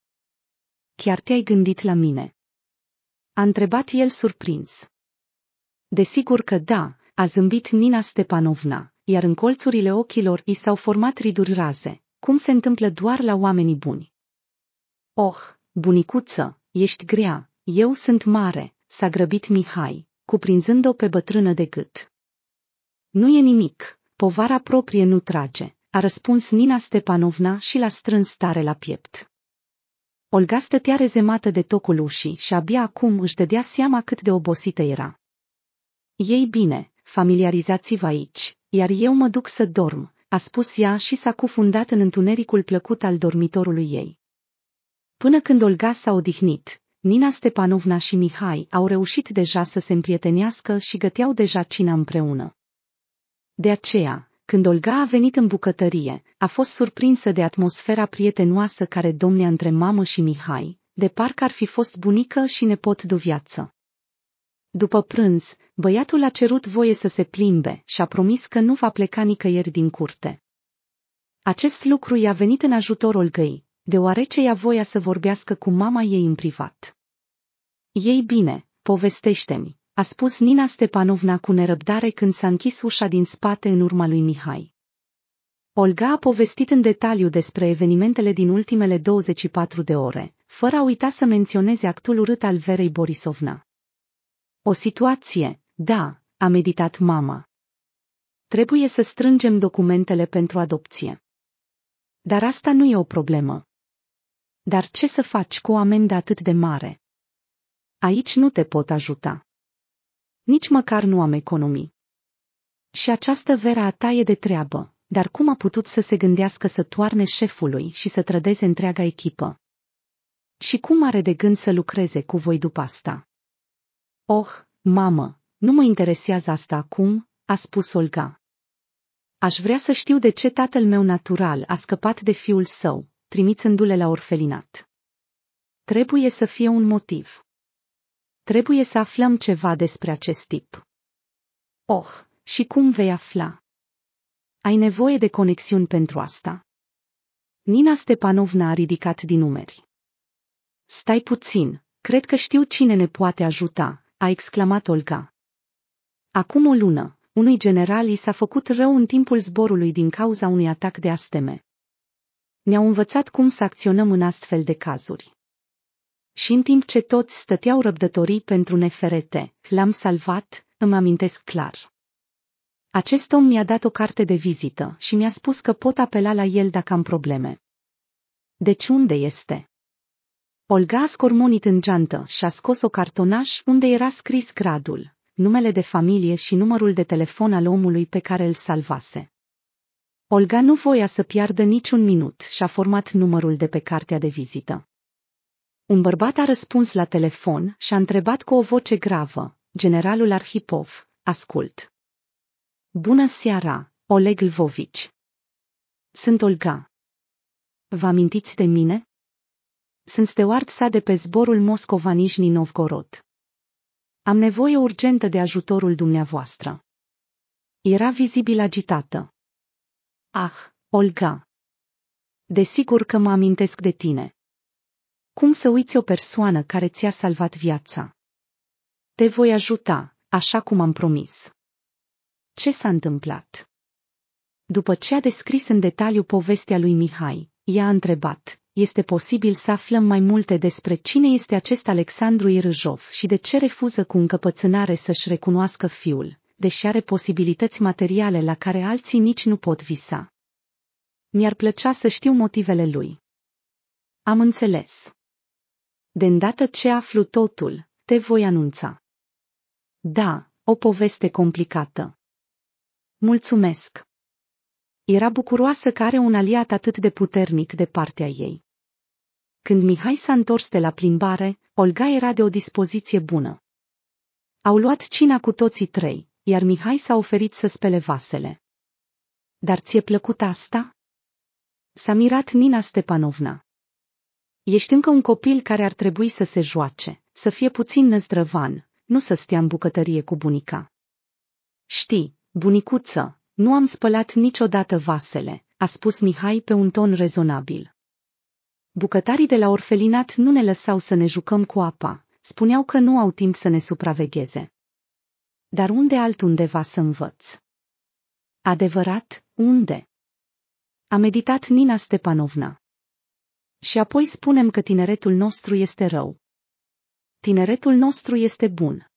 [SPEAKER 1] Chiar te-ai gândit la mine? A întrebat el surprins. Desigur că da, a zâmbit Nina Stepanovna, iar în colțurile ochilor i s-au format riduri raze, cum se întâmplă doar la oamenii buni. Oh, bunicuță, ești grea, eu sunt mare, s-a grăbit Mihai, cuprinzând-o pe bătrână de gât. Nu e nimic, povara proprie nu trage, a răspuns Nina Stepanovna și l-a strâns tare la piept. Olga stătea rezemată de tocul ușii și abia acum își dădea seama cât de obosită era. Ei bine, familiarizați-vă aici, iar eu mă duc să dorm, a spus ea și s-a cufundat în întunericul plăcut al dormitorului ei. Până când Olga s-a odihnit, Nina Stepanovna și Mihai au reușit deja să se împrietenească și găteau deja cina împreună. De aceea, când Olga a venit în bucătărie, a fost surprinsă de atmosfera prietenoasă care domnea între mamă și Mihai, de parcă ar fi fost bunică și nepot de viață. După prânz, băiatul a cerut voie să se plimbe și a promis că nu va pleca nicăieri din curte. Acest lucru i-a venit în ajutorul găi, deoarece ea voia să vorbească cu mama ei în privat. Ei bine, povestește-mi, a spus Nina Stepanovna cu nerăbdare când s-a închis ușa din spate în urma lui Mihai. Olga a povestit în detaliu despre evenimentele din ultimele 24 de ore, fără a uita să menționeze actul urât al Verei Borisovna. O situație, da, a meditat mama. Trebuie să strângem documentele pentru adopție. Dar asta nu e o problemă. Dar ce să faci cu o amendă atât de mare? Aici nu te pot ajuta. Nici măcar nu am economii. Și această vera a ta e de treabă, dar cum a putut să se gândească să toarne șefului și să trădeze întreaga echipă? Și cum are de gând să lucreze cu voi după asta? Oh, mamă, nu mă interesează asta acum, a spus Olga. Aș vrea să știu de ce tatăl meu natural a scăpat de fiul său, trimițându-le la orfelinat. Trebuie să fie un motiv. Trebuie să aflăm ceva despre acest tip. Oh, și cum vei afla? Ai nevoie de conexiuni pentru asta. Nina Stepanovna a ridicat din numeri. Stai puțin, cred că știu cine ne poate ajuta, a exclamat Olga. Acum o lună, unui general i s-a făcut rău în timpul zborului din cauza unui atac de asteme. Ne-au învățat cum să acționăm în astfel de cazuri. Și în timp ce toți stăteau răbdătorii pentru neferete, l-am salvat, îmi amintesc clar. Acest om mi-a dat o carte de vizită și mi-a spus că pot apela la el dacă am probleme. Deci unde este? Olga a scormonit în geantă și a scos o cartonaș unde era scris gradul, numele de familie și numărul de telefon al omului pe care îl salvase. Olga nu voia să piardă niciun minut și a format numărul de pe cartea de vizită. Un bărbat a răspuns la telefon și a întrebat cu o voce gravă, generalul Arhipov, ascult. Bună seara, Oleg Lvovici. Sunt Olga. Vă amintiți de mine? Sunt steward sa de pe zborul Moscova-Nijni Novgorod. Am nevoie urgentă de ajutorul dumneavoastră. Era vizibil agitată. Ah, Olga. Desigur că mă amintesc de tine. Cum să uiți o persoană care ți-a salvat viața? Te voi ajuta, așa cum am promis. Ce s-a întâmplat? După ce a descris în detaliu povestea lui Mihai, ea a întrebat, este posibil să aflăm mai multe despre cine este acest Alexandru Irâjov și de ce refuză cu încăpățânare să-și recunoască fiul, deși are posibilități materiale la care alții nici nu pot visa. Mi-ar plăcea să știu motivele lui. Am înțeles. De îndată ce aflu totul, te voi anunța. Da, o poveste complicată. Mulțumesc. Era bucuroasă că are un aliat atât de puternic de partea ei. Când Mihai s-a întors de la plimbare, Olga era de o dispoziție bună. Au luat cina cu toții trei, iar Mihai s-a oferit să spele vasele. Dar ți-e plăcut asta? S-a mirat Nina Stepanovna. Ești încă un copil care ar trebui să se joace, să fie puțin năzdrăvan, nu să stea în bucătărie cu bunica. Știi, bunicuță, nu am spălat niciodată vasele, a spus Mihai pe un ton rezonabil. Bucătarii de la orfelinat nu ne lăsau să ne jucăm cu apa, spuneau că nu au timp să ne supravegheze. Dar unde altundeva să învăț? Adevărat, unde? A meditat Nina Stepanovna. Și apoi spunem că tineretul nostru este rău. Tineretul nostru este bun.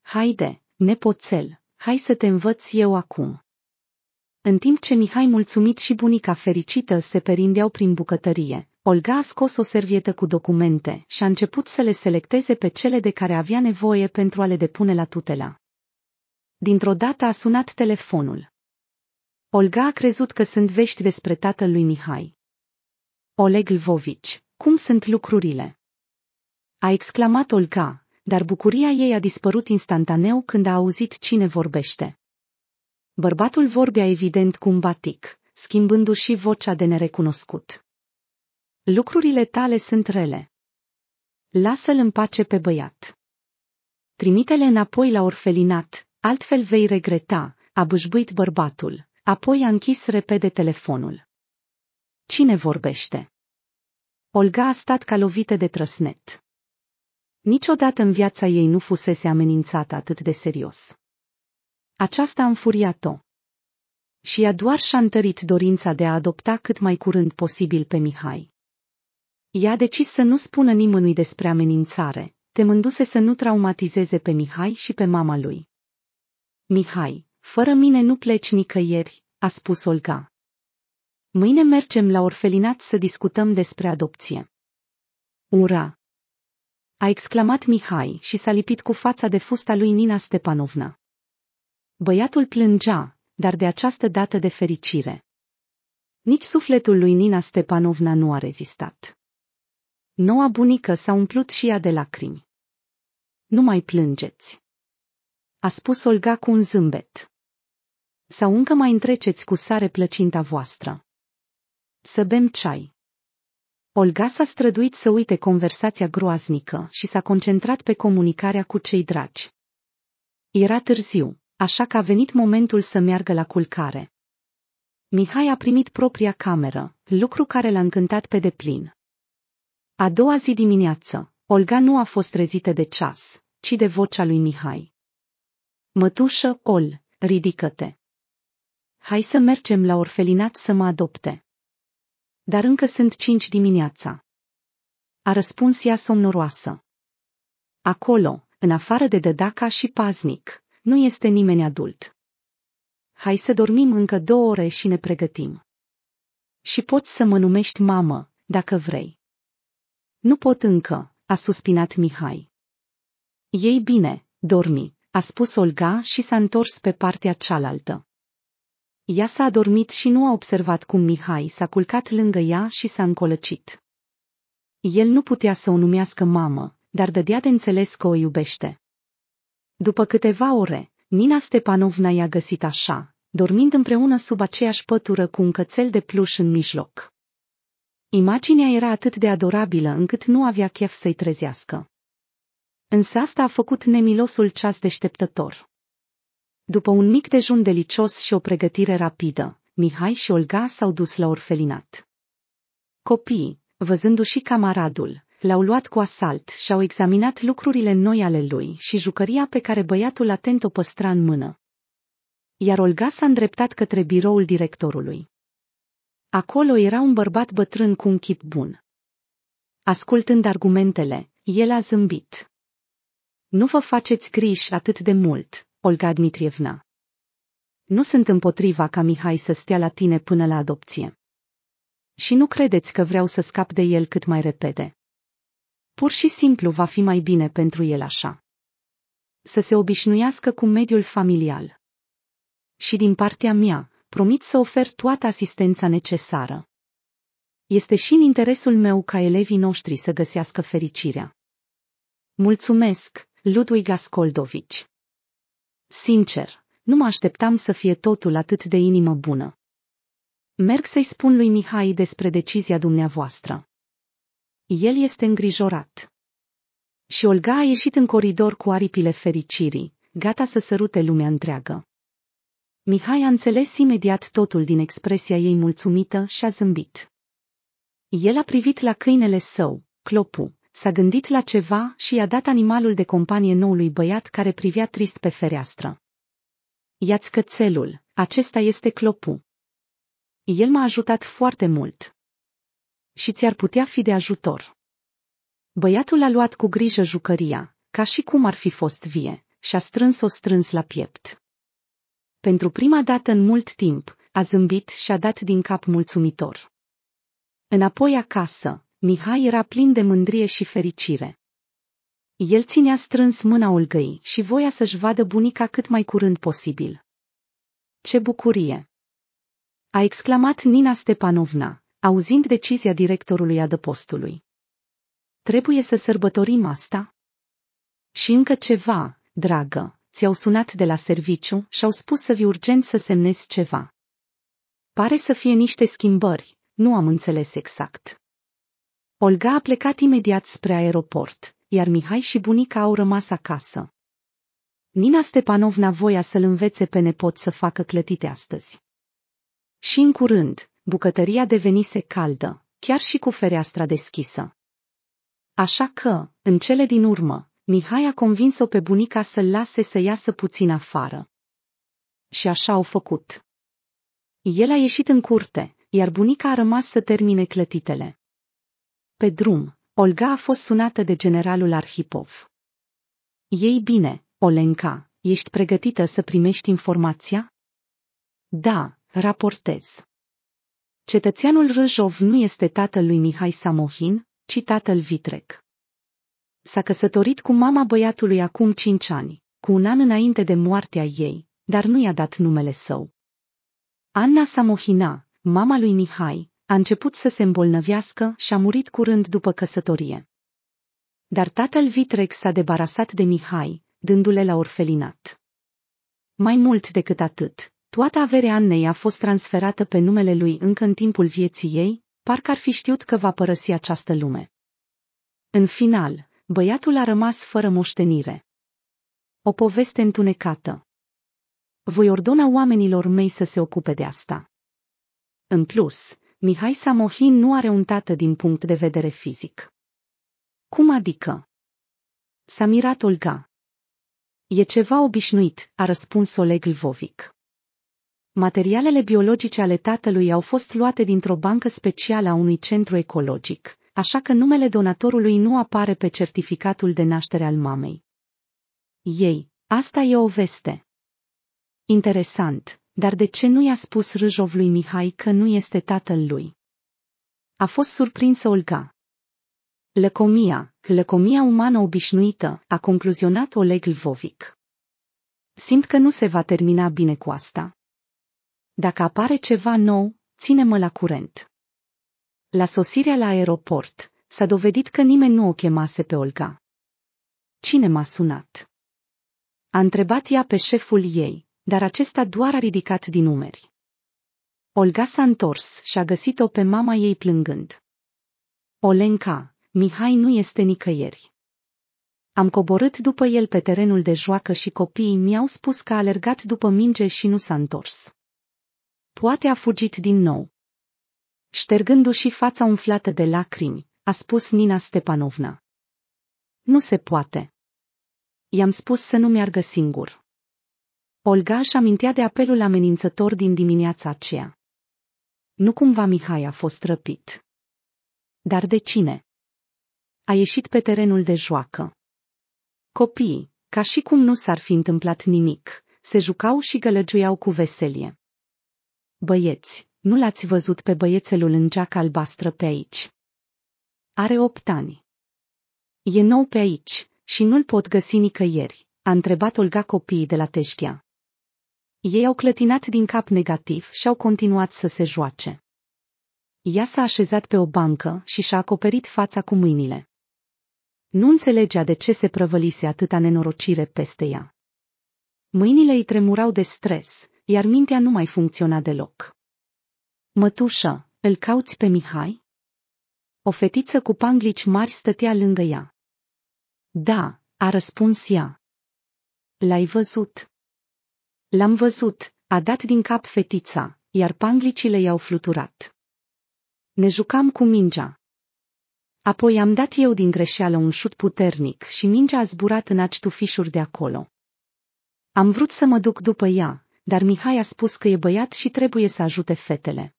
[SPEAKER 1] Haide, nepoțel, hai să te învăț eu acum. În timp ce Mihai mulțumit și bunica fericită se perindeau prin bucătărie, Olga a scos o servietă cu documente și a început să le selecteze pe cele de care avea nevoie pentru a le depune la tutela. Dintr-o dată a sunat telefonul. Olga a crezut că sunt vești despre tatăl lui Mihai. Oleg Lvovici, cum sunt lucrurile? A exclamat Olga, dar bucuria ei a dispărut instantaneu când a auzit cine vorbește. Bărbatul vorbea evident cu un batic, schimbându-și vocea de nerecunoscut. Lucrurile tale sunt rele. Lasă-l în pace pe băiat. Trimite-le înapoi la orfelinat, altfel vei regreta, a bâșbuit bărbatul, apoi a închis repede telefonul. Cine vorbește? Olga a stat ca lovită de trăsnet. Niciodată în viața ei nu fusese amenințată atât de serios. Aceasta a înfuriat-o. Și ea doar și-a întărit dorința de a adopta cât mai curând posibil pe Mihai. Ea a decis să nu spună nimănui despre amenințare, temându-se să nu traumatizeze pe Mihai și pe mama lui. Mihai, fără mine nu pleci nicăieri, a spus Olga. Mâine mergem la orfelinat să discutăm despre adopție. Ura! A exclamat Mihai și s-a lipit cu fața de fusta lui Nina Stepanovna. Băiatul plângea, dar de această dată de fericire. Nici sufletul lui Nina Stepanovna nu a rezistat. Noua bunică s-a umplut și ea de lacrimi. Nu mai plângeți. A spus Olga cu un zâmbet. Sau încă mai întreceți cu sare plăcinta voastră. Să bem ceai. Olga s-a străduit să uite conversația groaznică și s-a concentrat pe comunicarea cu cei dragi. Era târziu, așa că a venit momentul să meargă la culcare. Mihai a primit propria cameră, lucru care l-a încântat pe deplin. A doua zi dimineață, Olga nu a fost trezită de ceas, ci de vocea lui Mihai. Mătușă, Ol, ridică-te. Hai să mergem la orfelinat să mă adopte. Dar încă sunt cinci dimineața. A răspuns ea somnoroasă. Acolo, în afară de dădaca și paznic, nu este nimeni adult. Hai să dormim încă două ore și ne pregătim. Și poți să mă numești mamă, dacă vrei. Nu pot încă, a suspinat Mihai. Ei bine, dormi, a spus Olga și s-a întors pe partea cealaltă. Ea s-a adormit și nu a observat cum Mihai s-a culcat lângă ea și s-a încolăcit. El nu putea să o numească mamă, dar dădea de înțeles că o iubește. După câteva ore, Nina Stepanovna i-a găsit așa, dormind împreună sub aceeași pătură cu un cățel de pluș în mijloc. Imaginea era atât de adorabilă încât nu avea chef să-i trezească. Însă asta a făcut nemilosul ceas deșteptător. După un mic dejun delicios și o pregătire rapidă, Mihai și Olga s-au dus la orfelinat. Copiii, văzându-și camaradul, l-au luat cu asalt și au examinat lucrurile noi ale lui și jucăria pe care băiatul atent o păstra în mână. Iar Olga s-a îndreptat către biroul directorului. Acolo era un bărbat bătrân cu un chip bun. Ascultând argumentele, el a zâmbit. Nu vă faceți griji atât de mult, Olga Dmitrievna. Nu sunt împotriva ca Mihai să stea la tine până la adopție. Și nu credeți că vreau să scap de el cât mai repede. Pur și simplu va fi mai bine pentru el așa. Să se obișnuiască cu mediul familial. Și din partea mea, promit să ofer toată asistența necesară. Este și în interesul meu ca elevii noștri să găsească fericirea. Mulțumesc, Ludwig Ascoldovici. Sincer, nu mă așteptam să fie totul atât de inimă bună. Merg să-i spun lui Mihai despre decizia dumneavoastră. El este îngrijorat. Și Olga a ieșit în coridor cu aripile fericirii, gata să sărute lumea întreagă. Mihai a înțeles imediat totul din expresia ei mulțumită și a zâmbit. El a privit la câinele său, Clopu, s-a gândit la ceva și i-a dat animalul de companie noului băiat care privea trist pe fereastră. Iați cățelul, acesta este Clopu. El m-a ajutat foarte mult. Și ți-ar putea fi de ajutor. Băiatul a luat cu grijă jucăria, ca și cum ar fi fost vie, și a strâns-o strâns la piept. Pentru prima dată în mult timp, a zâmbit și a dat din cap mulțumitor. Înapoi acasă, Mihai era plin de mândrie și fericire. El ținea strâns mâna Olgăi și voia să-și vadă bunica cât mai curând posibil. Ce bucurie! A exclamat Nina Stepanovna, auzind decizia directorului adăpostului. Trebuie să sărbătorim asta? Și încă ceva, dragă, ți-au sunat de la serviciu și au spus să vii urgent să semnezi ceva. Pare să fie niște schimbări, nu am înțeles exact. Olga a plecat imediat spre aeroport, iar Mihai și bunica au rămas acasă. Nina Stepanovna voia să-l învețe pe nepot să facă clătite astăzi. Și în curând, bucătăria devenise caldă, chiar și cu fereastra deschisă. Așa că, în cele din urmă, Mihai a convins-o pe bunica să-l lase să iasă puțin afară. Și așa au făcut. El a ieșit în curte, iar bunica a rămas să termine clătitele. Pe drum, Olga a fost sunată de generalul Arhipov. Ei bine, Olenka, ești pregătită să primești informația? Da, raportez. Cetățeanul Râjov nu este tatăl lui Mihai Samohin, ci tatăl Vitrec. S-a căsătorit cu mama băiatului acum cinci ani, cu un an înainte de moartea ei, dar nu i-a dat numele său. Anna Samohina, mama lui Mihai, a început să se îmbolnăvească și a murit curând după căsătorie. Dar tatăl Vitrec s-a debarasat de Mihai, dându-le la orfelinat. Mai mult decât atât, toată averea Annei a fost transferată pe numele lui încă în timpul vieții ei, parcă ar fi știut că va părăsi această lume. În final, băiatul a rămas fără moștenire. O poveste întunecată. Voi ordona oamenilor mei să se ocupe de asta. În plus, Mihai Samohin nu are un tată din punct de vedere fizic. Cum adică? S-a mirat Olga. E ceva obișnuit, a răspuns Oleg Lvovic. Materialele biologice ale tatălui au fost luate dintr-o bancă specială a unui centru ecologic, așa că numele donatorului nu apare pe certificatul de naștere al mamei. Ei, asta e o veste. Interesant, dar de ce nu i-a spus Râjov lui Mihai că nu este tatăl lui? A fost surprinsă Olga. Lăcomia, lăcomia umană obișnuită, a concluzionat Oleg Lvovic. Simt că nu se va termina bine cu asta. Dacă apare ceva nou, ține-mă la curent. La sosirea la aeroport, s-a dovedit că nimeni nu o chemase pe Olga. Cine m-a sunat? A întrebat ea pe șeful ei, Dar acesta doar a ridicat din umeri. Olga s-a întors și a găsit-o pe mama ei plângând. Olenca, Mihai nu este nicăieri. Am coborât după el pe terenul de joacă și copiii mi-au spus că a alergat după minge și nu s-a întors. Poate a fugit din nou. Ștergându-și fața umflată de lacrimi, a spus Nina Stepanovna. Nu se poate. I-am spus să nu meargă singur. Olga își amintea de apelul amenințător din dimineața aceea. Nu cumva Mihai a fost răpit. Dar de cine? A ieșit pe terenul de joacă. Copiii, ca și cum nu s-ar fi întâmplat nimic, se jucau și gălăgiuiau cu veselie. Băieți, nu l-ați văzut pe băiețelul în geaca albastră pe aici. Are opt ani. E nou pe aici și nu-l pot găsi nicăieri, a întrebat Olga copiii de la Teșghia. Ei au clătinat din cap negativ și au continuat să se joace. Ea s-a așezat pe o bancă și și-a acoperit fața cu mâinile. Nu înțelegea de ce se prăvălise atâta nenorocire peste ea. Mâinile îi tremurau de stres, iar mintea nu mai funcționa deloc. Mătușă, îl cauți pe Mihai? O fetiță cu panglici mari stătea lângă ea. Da, a răspuns ea. L-ai văzut? L-am văzut, a dat din cap fetița, iar panglicile i-au fluturat. Ne jucam cu mingea. Apoi am dat eu din greșeală un șut puternic și mingea a zburat în aci tufișuri de acolo. Am vrut să mă duc după ea, dar Mihai a spus că e băiat și trebuie să ajute fetele.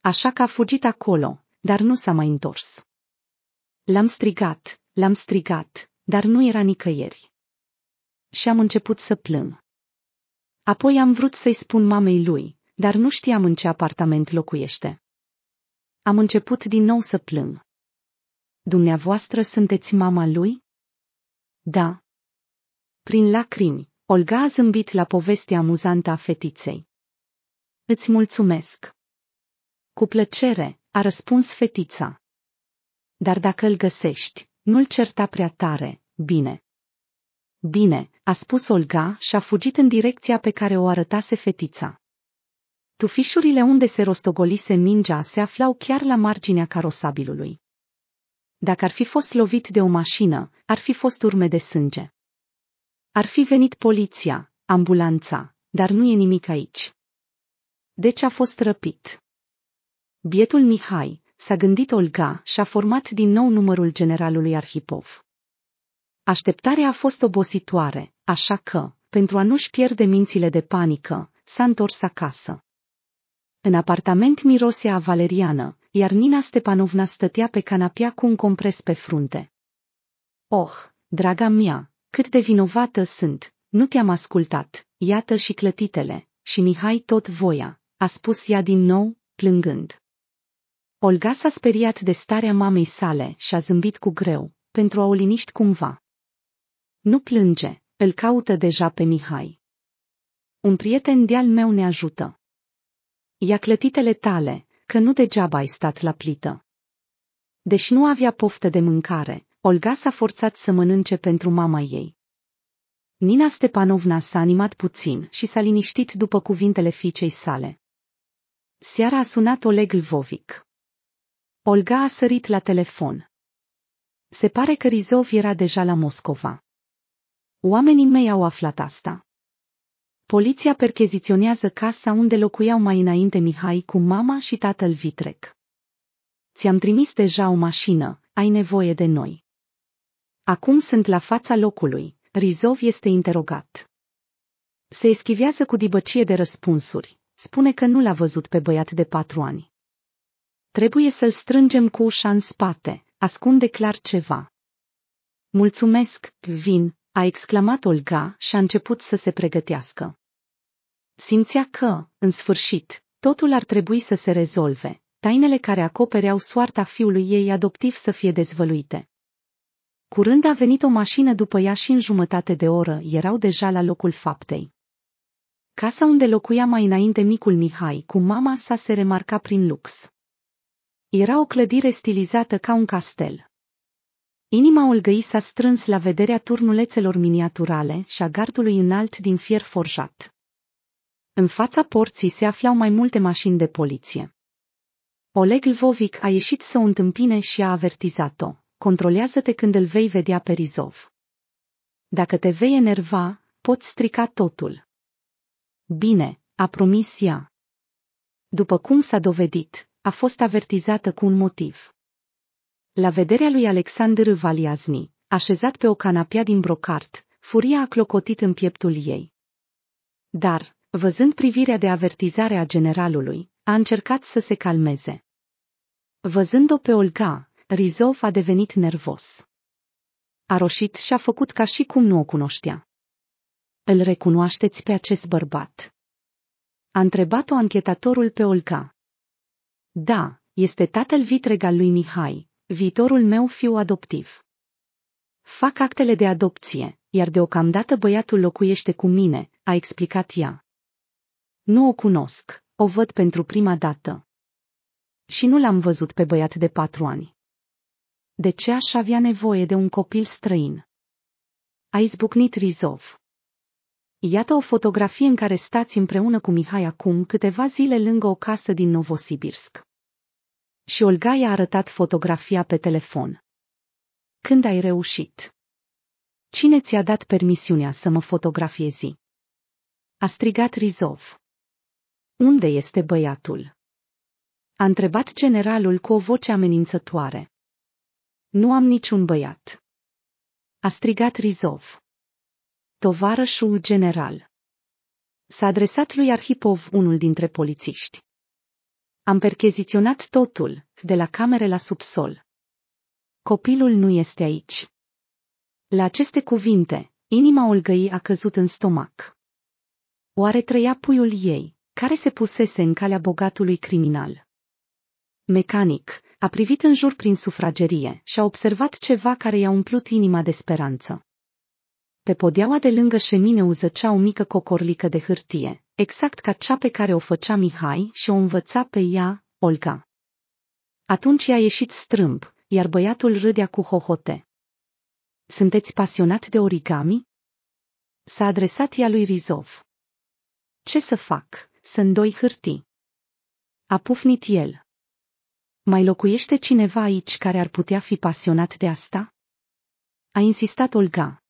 [SPEAKER 1] Așa că a fugit acolo, dar nu s-a mai întors. L-am strigat, l-am strigat, dar nu era nicăieri. Și am început să plâng. Apoi am vrut să-i spun mamei lui, dar nu știam în ce apartament locuiește. Am început din nou să plâng. Dumneavoastră sunteți mama lui? Da. Prin lacrimi, Olga a zâmbit la povestea amuzantă a fetiței. Îți mulțumesc. Cu plăcere, a răspuns fetița. Dar dacă îl găsești, nu-l certa prea tare, bine. Bine, a spus Olga și a fugit în direcția pe care o arătase fetița. Tufișurile unde se rostogolise mingea se aflau chiar la marginea carosabilului. Dacă ar fi fost lovit de o mașină, ar fi fost urme de sânge. Ar fi venit poliția, ambulanța, dar nu e nimic aici. Deci a fost răpit. Bietul Mihai, s-a gândit Olga și a format din nou numărul generalului Arhipov. Așteptarea a fost obositoare, așa că, pentru a nu-și pierde mințile de panică, s-a întors acasă. În apartament mirosea valeriană, iar Nina Stepanovna stătea pe canapea cu un compres pe frunte. Oh, draga mea, cât de vinovată sunt, nu te-am ascultat, iată și clătitele, și Mihai tot voia, a spus ea din nou, plângând. Olga s-a speriat de starea mamei sale și a zâmbit cu greu, pentru a o liniști cumva. Nu plânge, îl caută deja pe Mihai. Un prieten de-al meu ne ajută. Ia clătitele tale, că nu degeaba ai stat la plită. Deși nu avea poftă de mâncare, Olga s-a forțat să mănânce pentru mama ei. Nina Stepanovna s-a animat puțin și s-a liniștit după cuvintele fiicei sale. Seara a sunat Oleg Lvovic. Olga a sărit la telefon. Se pare că Rizov era deja la Moscova. Oamenii mei au aflat asta. Poliția percheziționează casa unde locuiau mai înainte Mihai cu mama și tatăl Vitrec. Ți-am trimis deja o mașină, ai nevoie de noi. Acum sunt la fața locului, Rizov este interogat. Se eschivează cu dibăcie de răspunsuri, spune că nu l-a văzut pe băiat de patru ani. Trebuie să-l strângem cu ușa în spate, ascunde clar ceva. Mulțumesc, vin, a exclamat Olga și a început să se pregătească. Simțea că, în sfârșit, totul ar trebui să se rezolve, tainele care acopereau soarta fiului ei adoptiv să fie dezvăluite. Curând a venit o mașină după ea și în jumătate de oră erau deja la locul faptei. Casa unde locuia mai înainte micul Mihai cu mama sa se remarca prin lux. Era o clădire stilizată ca un castel. Inima Olgăi s-a strâns la vederea turnulețelor miniaturale și a gardului înalt din fier forjat. În fața porții se aflau mai multe mașini de poliție. Oleg Lvovic a ieșit să o întâmpine și a avertizat-o. Controlează-te când îl vei vedea pe Rizov. Dacă te vei enerva, poți strica totul. Bine, a promis ea. După cum s-a dovedit, a fost avertizată cu un motiv. La vederea lui Alexandru Valiazni, așezat pe o canapea din brocart, furia a clocotit în pieptul ei. Dar, văzând privirea de avertizare a generalului, a încercat să se calmeze. Văzând-o pe Olga, Rizov a devenit nervos. A roșit și a făcut ca și cum nu o cunoștea. Îl recunoașteți pe acest bărbat? A întrebat-o anchetatorul pe Olga. Da, este tatăl vitreg al lui Mihai, viitorul meu fiu adoptiv. Fac actele de adopție, iar deocamdată băiatul locuiește cu mine, a explicat ea. Nu o cunosc, o văd pentru prima dată. Și nu l-am văzut pe băiat de patru ani. De ce aș avea nevoie de un copil străin? A izbucnit Rizov. Iată o fotografie în care stați împreună cu Mihai acum câteva zile lângă o casă din Novosibirsk. Și Olga i-a arătat fotografia pe telefon. Când ai reușit? Cine ți-a dat permisiunea să mă fotografiezi? A strigat Rizov. Unde este băiatul? A întrebat generalul cu o voce amenințătoare. Nu am niciun băiat. A strigat Rizov. Tovarășul general. S-a adresat lui Arhipov, unul dintre polițiști. Am percheziționat totul, de la camere la subsol. Copilul nu este aici. La aceste cuvinte, inima Olgăii a căzut în stomac. Oare trăia puiul ei, care se pusese în calea bogatului criminal? Mecanic, a privit în jur prin sufragerie și a observat ceva care i-a umplut inima de speranță. Pe podeaua de lângă șemineu zăcea o mică cocorlică de hârtie, exact ca cea pe care o făcea Mihai și o învăța pe ea, Olga. Atunci i-a ieșit strâmb, iar băiatul râdea cu hohote. Sunteți pasionat de origami? S-a adresat ea lui Rizov. Ce să fac, să îndoi hârtii? A pufnit el. Mai locuiește cineva aici care ar putea fi pasionat de asta? A insistat Olga.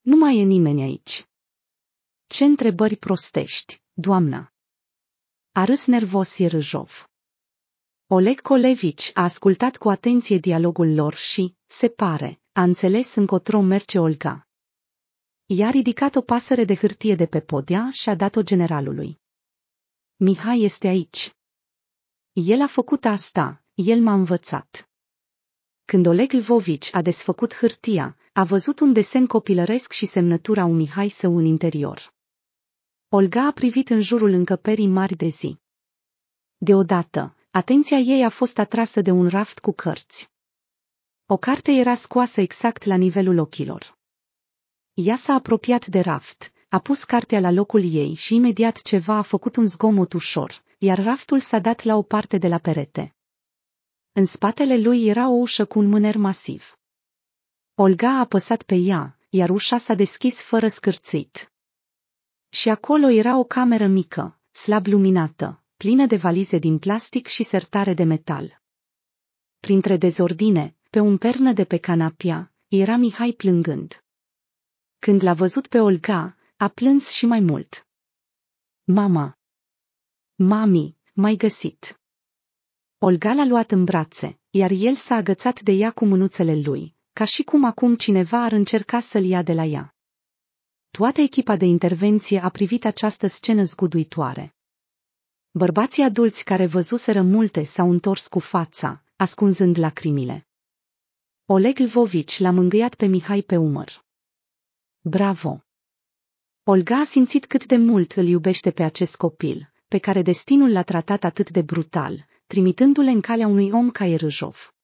[SPEAKER 1] Nu mai e nimeni aici. Ce întrebări prostești, doamna? A râs nervos Ierâjov. Oleg Kolevici a ascultat cu atenție dialogul lor și, se pare, a înțeles încotro merge Olga. I-a ridicat o pasăre de hârtie de pe podea și a dat-o generalului. Mihai este aici. El a făcut asta, el m-a învățat. Când Oleg Lvovici a desfăcut hârtia, a văzut un desen copilăresc și semnătura un Mihai său în interior. Olga a privit în jurul încăperii mari de zi. Deodată, atenția ei a fost atrasă de un raft cu cărți. O carte era scoasă exact la nivelul ochilor. Ea s-a apropiat de raft, a pus cartea la locul ei și imediat ceva a făcut un zgomot ușor, iar raftul s-a dat la o parte de la perete. În spatele lui era o ușă cu un mâner masiv. Olga a apăsat pe ea, iar ușa s-a deschis fără scârțit. Și acolo era o cameră mică, slab luminată, plină de valize din plastic și sertare de metal. Printre dezordine, pe un pernă de pe canapia, era Mihai plângând. Când l-a văzut pe Olga, a plâns și mai mult. Mama! Mami, mai găsit! Olga l-a luat în brațe, iar el s-a agățat de ea cu mânuțele lui, ca și cum acum cineva ar încerca să-l ia de la ea. Toată echipa de intervenție a privit această scenă zguduitoare. Bărbații adulți care văzuseră multe s-au întors cu fața, ascunzând lacrimile. Oleg Lvovici l-a mângâiat pe Mihai pe umăr. Bravo! Olga a simțit cât de mult îl iubește pe acest copil, pe care destinul l-a tratat atât de brutal, trimitându-le în calea unui om ca Erâjov.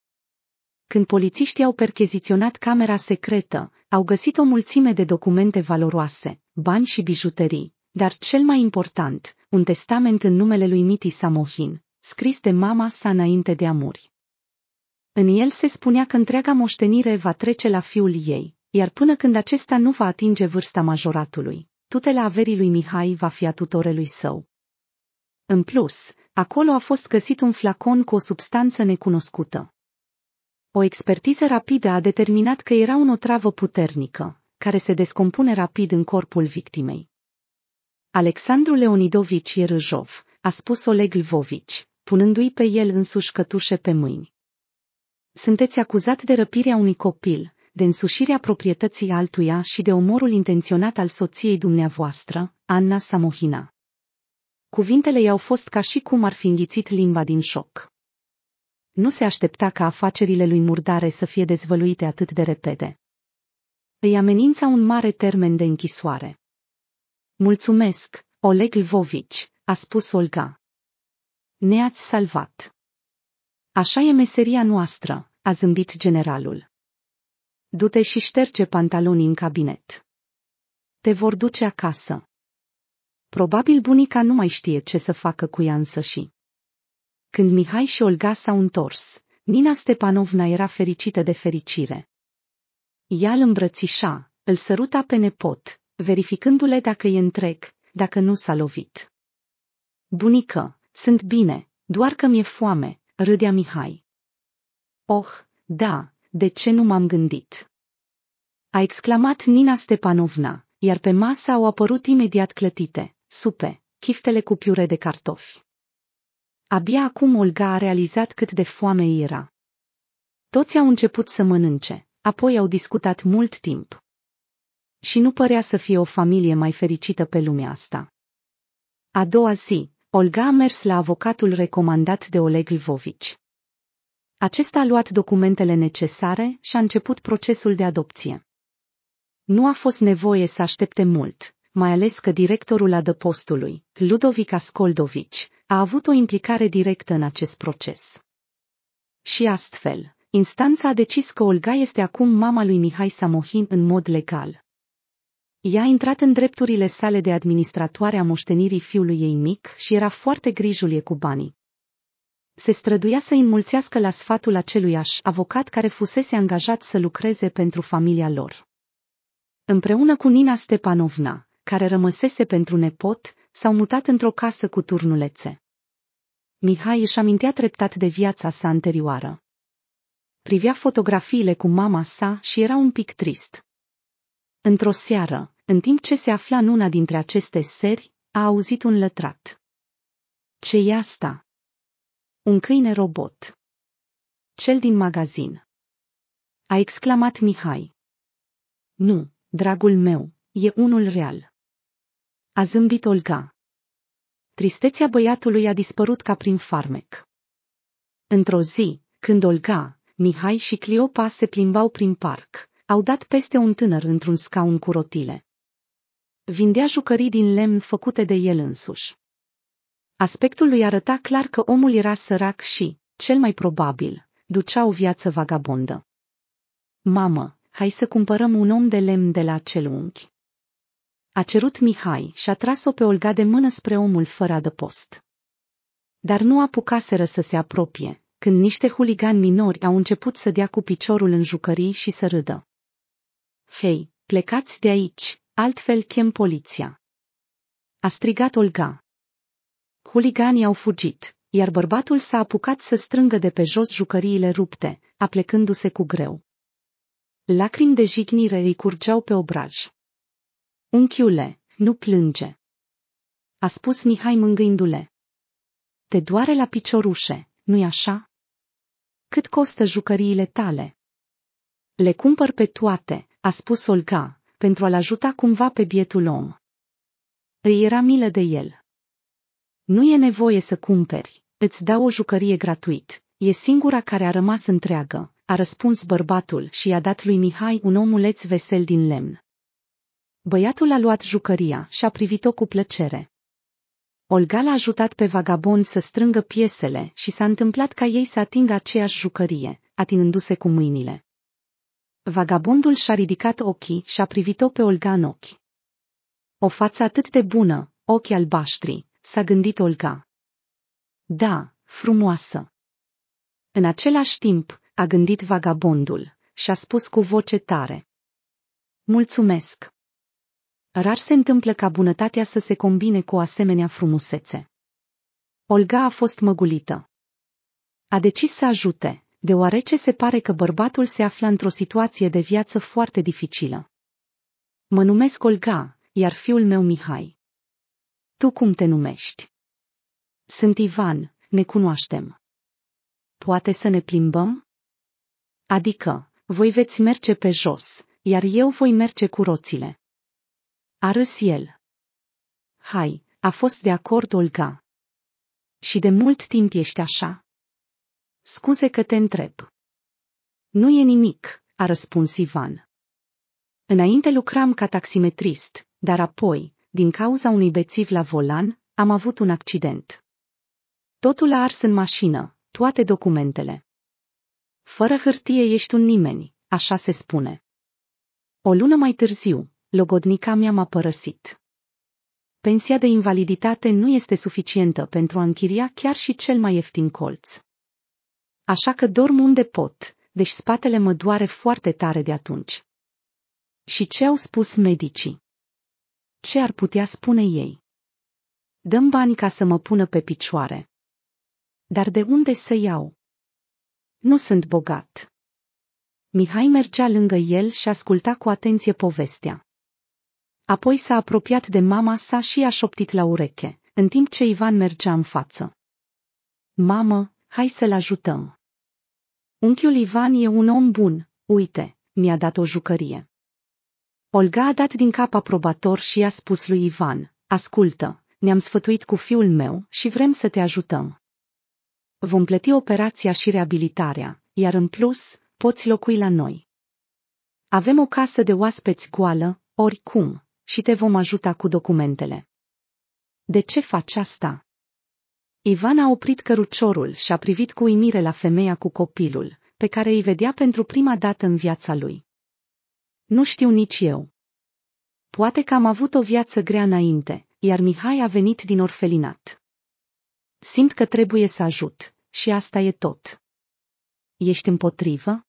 [SPEAKER 1] Când polițiștii au percheziționat camera secretă, au găsit o mulțime de documente valoroase, bani și bijuterii, dar cel mai important, un testament în numele lui Miti Samohin, scris de mama sa înainte de a muri. În el se spunea că întreaga moștenire va trece la fiul ei, iar până când acesta nu va atinge vârsta majoratului, tutela averii lui Mihai va fi a tutorelui său. În plus, acolo a fost găsit un flacon cu o substanță necunoscută. O expertiză rapidă a determinat că era un otravă puternică, care se descompune rapid în corpul victimei. Alexandru Leonidovici Ierâjov, a spus Oleg Lvovici, punându-i pe el însuși cătușe pe mâini. Sunteți acuzat de răpirea unui copil, de însușirea proprietății altuia și de omorul intenționat al soției dumneavoastră, Anna Samohina. Cuvintele i-au fost ca și cum ar fi înghițit limba din șoc. Nu se aștepta ca afacerile lui murdare să fie dezvăluite atât de repede. Îi amenința un mare termen de închisoare. Mulțumesc, Oleg Lvovici, a spus Olga. Ne-ați salvat. Așa e meseria noastră, a zâmbit generalul. Du-te și șterge pantalonii în cabinet. Te vor duce acasă. Probabil bunica nu mai știe ce să facă cu ea însă și. Când Mihai și Olga s-au întors, Nina Stepanovna era fericită de fericire. Ea îl îmbrățișa, îl săruta pe nepot, verificându-le dacă e întreg, dacă nu s-a lovit. Bunică, sunt bine, doar că mi-e foame, râdea Mihai. Oh, da, de ce nu m-am gândit? A exclamat Nina Stepanovna, iar pe masă au apărut imediat clătite, supe, chiftele cu piure de cartofi. Abia acum Olga a realizat cât de foame era. Toți au început să mănânce, apoi au discutat mult timp. Și nu părea să fie o familie mai fericită pe lumea asta. A doua zi, Olga a mers la avocatul recomandat de Oleg Lvovici. Acesta a luat documentele necesare și a început procesul de adopție. Nu a fost nevoie să aștepte mult, mai ales că directorul adăpostului, Ludovic Ascoldovici, a avut o implicare directă în acest proces. Și astfel, instanța a decis că Olga este acum mama lui Mihai Samohin în mod legal. Ea a intrat în drepturile sale de administratoare a moștenirii fiului ei mic și era foarte grijulie cu banii. Se străduia să înmulțească la sfatul aceluiași avocat care fusese angajat să lucreze pentru familia lor. Împreună cu Nina Stepanovna, care rămăsese pentru nepot, s-au mutat într-o casă cu turnulețe. Mihai își amintea treptat de viața sa anterioară. Privea fotografiile cu mama sa și era un pic trist. Într-o seară, în timp ce se afla în una dintre aceste seri, a auzit un lătrat. Ce e asta? Un câine robot. Cel din magazin. A exclamat Mihai. Nu, dragul meu, e unul real. A zâmbit Olga. Tristețea băiatului a dispărut ca prin farmec. Într-o zi, când Olga, Mihai și Cliopa se plimbau prin parc, au dat peste un tânăr într-un scaun cu rotile. Vindea jucării din lemn făcute de el însuși. Aspectul lui arăta clar că omul era sărac și, cel mai probabil, ducea o viață vagabondă. Mamă, hai să cumpărăm un om de lemn de la acel unchi. A cerut Mihai și a tras-o pe Olga de mână spre omul fără adăpost. Dar nu apucaseră să se apropie, când niște huligani minori au început să dea cu piciorul în jucării și să râdă. Hei, plecați de aici, altfel chem poliția. A strigat Olga. Huliganii au fugit, iar bărbatul s-a apucat să strângă de pe jos jucăriile rupte, aplecându-se cu greu. Lacrimi de jignire îi curgeau pe obraj. Unchiule, nu plânge. A spus Mihai mângâindu-le. Te doare la piciorușe, nu-i așa? Cât costă jucăriile tale? Le cumpăr pe toate, a spus Olga, pentru a-l ajuta cumva pe bietul om. Îi era milă de el. Nu e nevoie să cumperi, îți dau o jucărie gratuit, e singura care a rămas întreagă, a răspuns bărbatul și i-a dat lui Mihai un omuleț vesel din lemn. Băiatul a luat jucăria și a privit-o cu plăcere. Olga l-a ajutat pe vagabond să strângă piesele și s-a întâmplat ca ei să atingă aceeași jucărie, atingându-se cu mâinile. Vagabondul și-a ridicat ochii și a privit-o pe Olga în ochi. O față atât de bună, ochi albaștri, s-a gândit Olga. Da, frumoasă. În același timp, a gândit vagabondul și a spus cu voce tare. Mulțumesc. Rar se întâmplă ca bunătatea să se combine cu o asemenea frumusețe. Olga a fost măgulită. A decis să ajute, deoarece se pare că bărbatul se află într-o situație de viață foarte dificilă. Mă numesc Olga, iar fiul meu Mihai. Tu cum te numești? Sunt Ivan, ne cunoaștem. Poate să ne plimbăm? Adică, voi veți merge pe jos, iar eu voi merge cu roțile. A râs el. Hai, a fost de acord Olga. Și de mult timp ești așa? Scuze că te întreb. Nu e nimic, a răspuns Ivan. Înainte lucram ca taximetrist, dar apoi, din cauza unui bețiv la volan, am avut un accident. Totul a ars în mașină, toate documentele. Fără hârtie ești un nimeni, așa se spune. O lună mai târziu, logodnica mea m-a părăsit. Pensia de invaliditate nu este suficientă pentru a închiria chiar și cel mai ieftin colț. Așa că dorm unde pot, deci spatele mă doare foarte tare de atunci. Și ce au spus medicii? Ce ar putea spune ei? Dăm bani ca să mă pună pe picioare. Dar de unde să iau? Nu sunt bogat. Mihai mergea lângă el și asculta cu atenție povestea. Apoi s-a apropiat de mama sa și a șoptit la ureche, în timp ce Ivan mergea în față. Mamă, hai să-l ajutăm. Unchiul Ivan e un om bun, uite, mi-a dat o jucărie. Olga a dat din cap aprobator și i-a spus lui Ivan, ascultă, ne-am sfătuit cu fiul meu și vrem să te ajutăm. Vom plăti operația și reabilitarea, iar în plus, poți locui la noi. Avem o casă de oaspeți goală, oricum, și te vom ajuta cu documentele. De ce faci asta? Ivan a oprit căruciorul și a privit cu uimire la femeia cu copilul, pe care îi vedea pentru prima dată în viața lui. Nu știu nici eu. Poate că am avut o viață grea înainte, iar Mihai a venit din orfelinat. Simt că trebuie să ajut, și asta e tot. Ești împotrivă?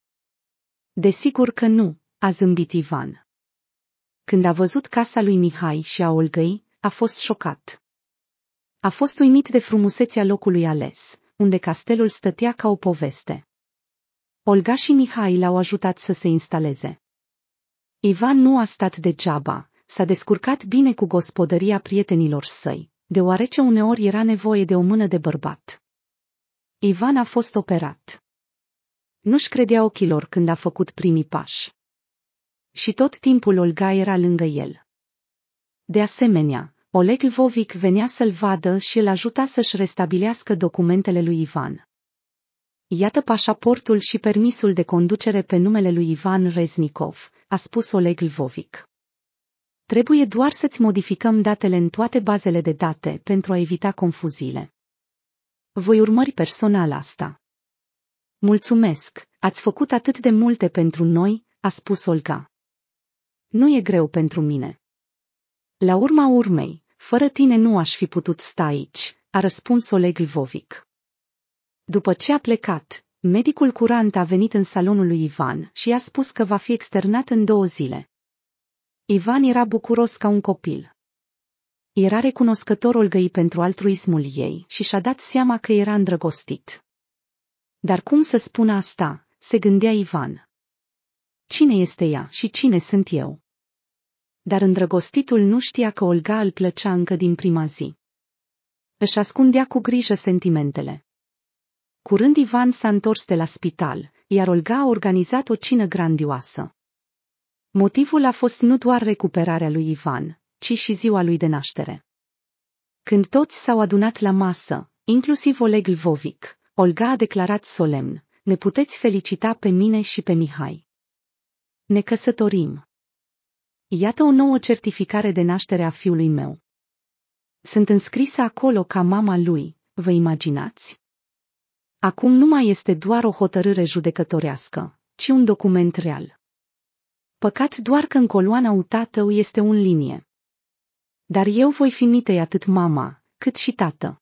[SPEAKER 1] Desigur că nu, a zâmbit Ivan. Când a văzut casa lui Mihai și a Olgăi, a fost șocat. A fost uimit de frumusețea locului ales, unde castelul stătea ca o poveste. Olga și Mihai l-au ajutat să se instaleze. Ivan nu a stat degeaba, s-a descurcat bine cu gospodăria prietenilor săi, deoarece uneori era nevoie de o mână de bărbat. Ivan a fost operat. Nu-și credea ochilor când a făcut primii pași. Și tot timpul Olga era lângă el. De asemenea, Oleg Lvovic venea să-l vadă și îl ajuta să-și restabilească documentele lui Ivan. Iată pașaportul și permisul de conducere pe numele lui Ivan Reznikov, a spus Oleg Lvovic. Trebuie doar să-ți modificăm datele în toate bazele de date pentru a evita confuziile. Voi urmări personal asta. Mulțumesc, ați făcut atât de multe pentru noi, a spus Olga. Nu e greu pentru mine. La urma urmei, fără tine nu aș fi putut sta aici, a răspuns Oleg Lvovic. După ce a plecat, medicul curant a venit în salonul lui Ivan și i-a spus că va fi externat în două zile. Ivan era bucuros ca un copil. Era recunoscător Olgăi pentru altruismul ei și și-a dat seama că era îndrăgostit. Dar cum să spună asta, se gândea Ivan. Cine este ea și cine sunt eu? Dar îndrăgostitul nu știa că Olga îl plăcea încă din prima zi. Își ascundea cu grijă sentimentele. Curând Ivan s-a întors de la spital, iar Olga a organizat o cină grandioasă. Motivul a fost nu doar recuperarea lui Ivan, ci și ziua lui de naștere. Când toți s-au adunat la masă, inclusiv Oleg Lvovic, Olga a declarat solemn, ne puteți felicita pe mine și pe Mihai. Ne căsătorim. Iată o nouă certificare de naștere a fiului meu. Sunt înscrisă acolo ca mama lui, vă imaginați? Acum nu mai este doar o hotărâre judecătorească, ci un document real. Păcat doar că în coloana u tatău este un linie. Dar eu voi fi mitei atât mama, cât și tată.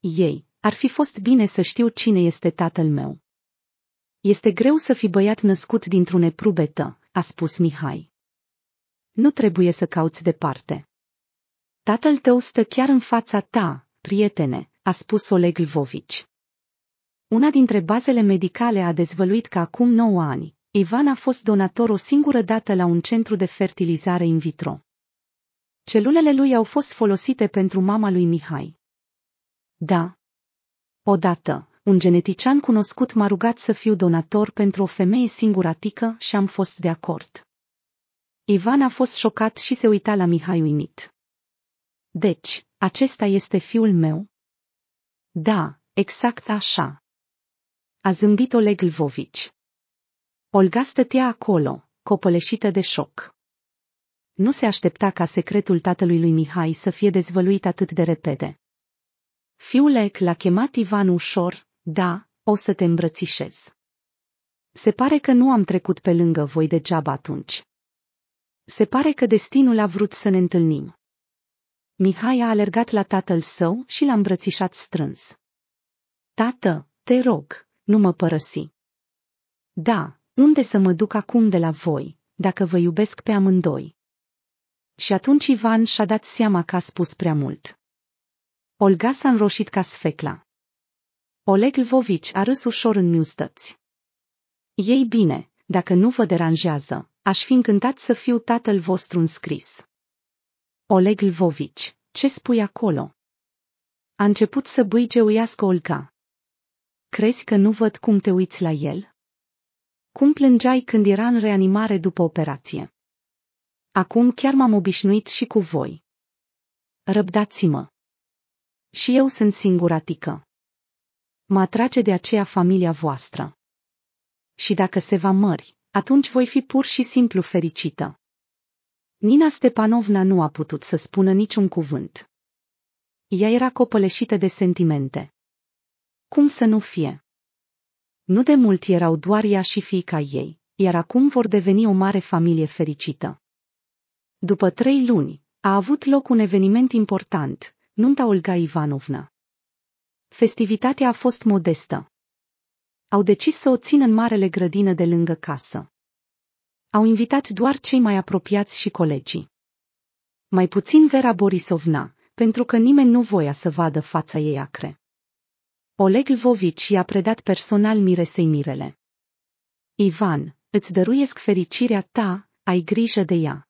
[SPEAKER 1] Ei, ar fi fost bine să știu cine este tatăl meu. Este greu să fi băiat născut dintr-o neprubetă, a spus Mihai. Nu trebuie să cauți departe. Tatăl tău stă chiar în fața ta, prietene, a spus Oleg Lvovici. Una dintre bazele medicale a dezvăluit că acum 9 ani, Ivan a fost donator o singură dată la un centru de fertilizare in vitro. Celulele lui au fost folosite pentru mama lui Mihai. Da. Odată, un genetician cunoscut m-a rugat să fiu donator pentru o femeie singuratică și am fost de acord. Ivan a fost șocat și se uita la Mihai uimit. Deci, acesta este fiul meu? Da, exact așa. A zâmbit Oleg Lvovici. Olga stătea acolo, copăleșită de șoc. Nu se aștepta ca secretul tatălui lui Mihai să fie dezvăluit atât de repede. Fiule, l-a chemat Ivan ușor, da, o să te îmbrățișez. Se pare că nu am trecut pe lângă voi degeaba atunci. Se pare că destinul a vrut să ne întâlnim. Mihai a alergat la tatăl său și l-a îmbrățișat strâns. Tată, te rog, nu mă părăsi. Da, unde să mă duc acum de la voi, dacă vă iubesc pe amândoi? Și atunci Ivan și-a dat seama că a spus prea mult. Olga s-a înroșit ca sfecla. Oleg Lvovici a râs ușor în miustăți. Ei bine, dacă nu vă deranjează, aș fi încântat să fiu tatăl vostru înscris. Oleg Lvovici, ce spui acolo? A început să bâigeuiască Olga. Crezi că nu văd cum te uiți la el? Cum plângeai când era în reanimare după operație? Acum chiar m-am obișnuit și cu voi. Răbdați-mă. Și eu sunt singuratică. Mă atrage de aceea familia voastră. Și dacă se va mări, atunci voi fi pur și simplu fericită. Nina Stepanovna nu a putut să spună niciun cuvânt. Ea era copăleșită de sentimente. Cum să nu fie? Nu de mult erau doar ea și fiica ei, iar acum vor deveni o mare familie fericită. După trei luni, a avut loc un eveniment important, nunta Olga Ivanovna. Festivitatea a fost modestă. Au decis să o țină în marele grădină de lângă casă. Au invitat doar cei mai apropiați și colegii. Mai puțin Vera Borisovna, pentru că nimeni nu voia să vadă fața ei acre. Oleg Lvovici i-a predat personal miresei mirele. Ivan, îți dăruiesc fericirea ta, ai grijă de ea.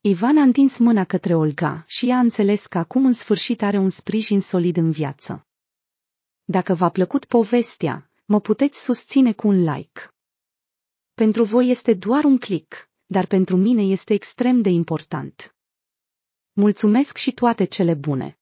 [SPEAKER 1] Ivan a întins mâna către Olga și ea a înțeles că acum în sfârșit are un sprijin solid în viață. Dacă v-a plăcut povestea, mă puteți susține cu un like. Pentru voi este doar un click, dar pentru mine este extrem de important. Mulțumesc și toate cele bune!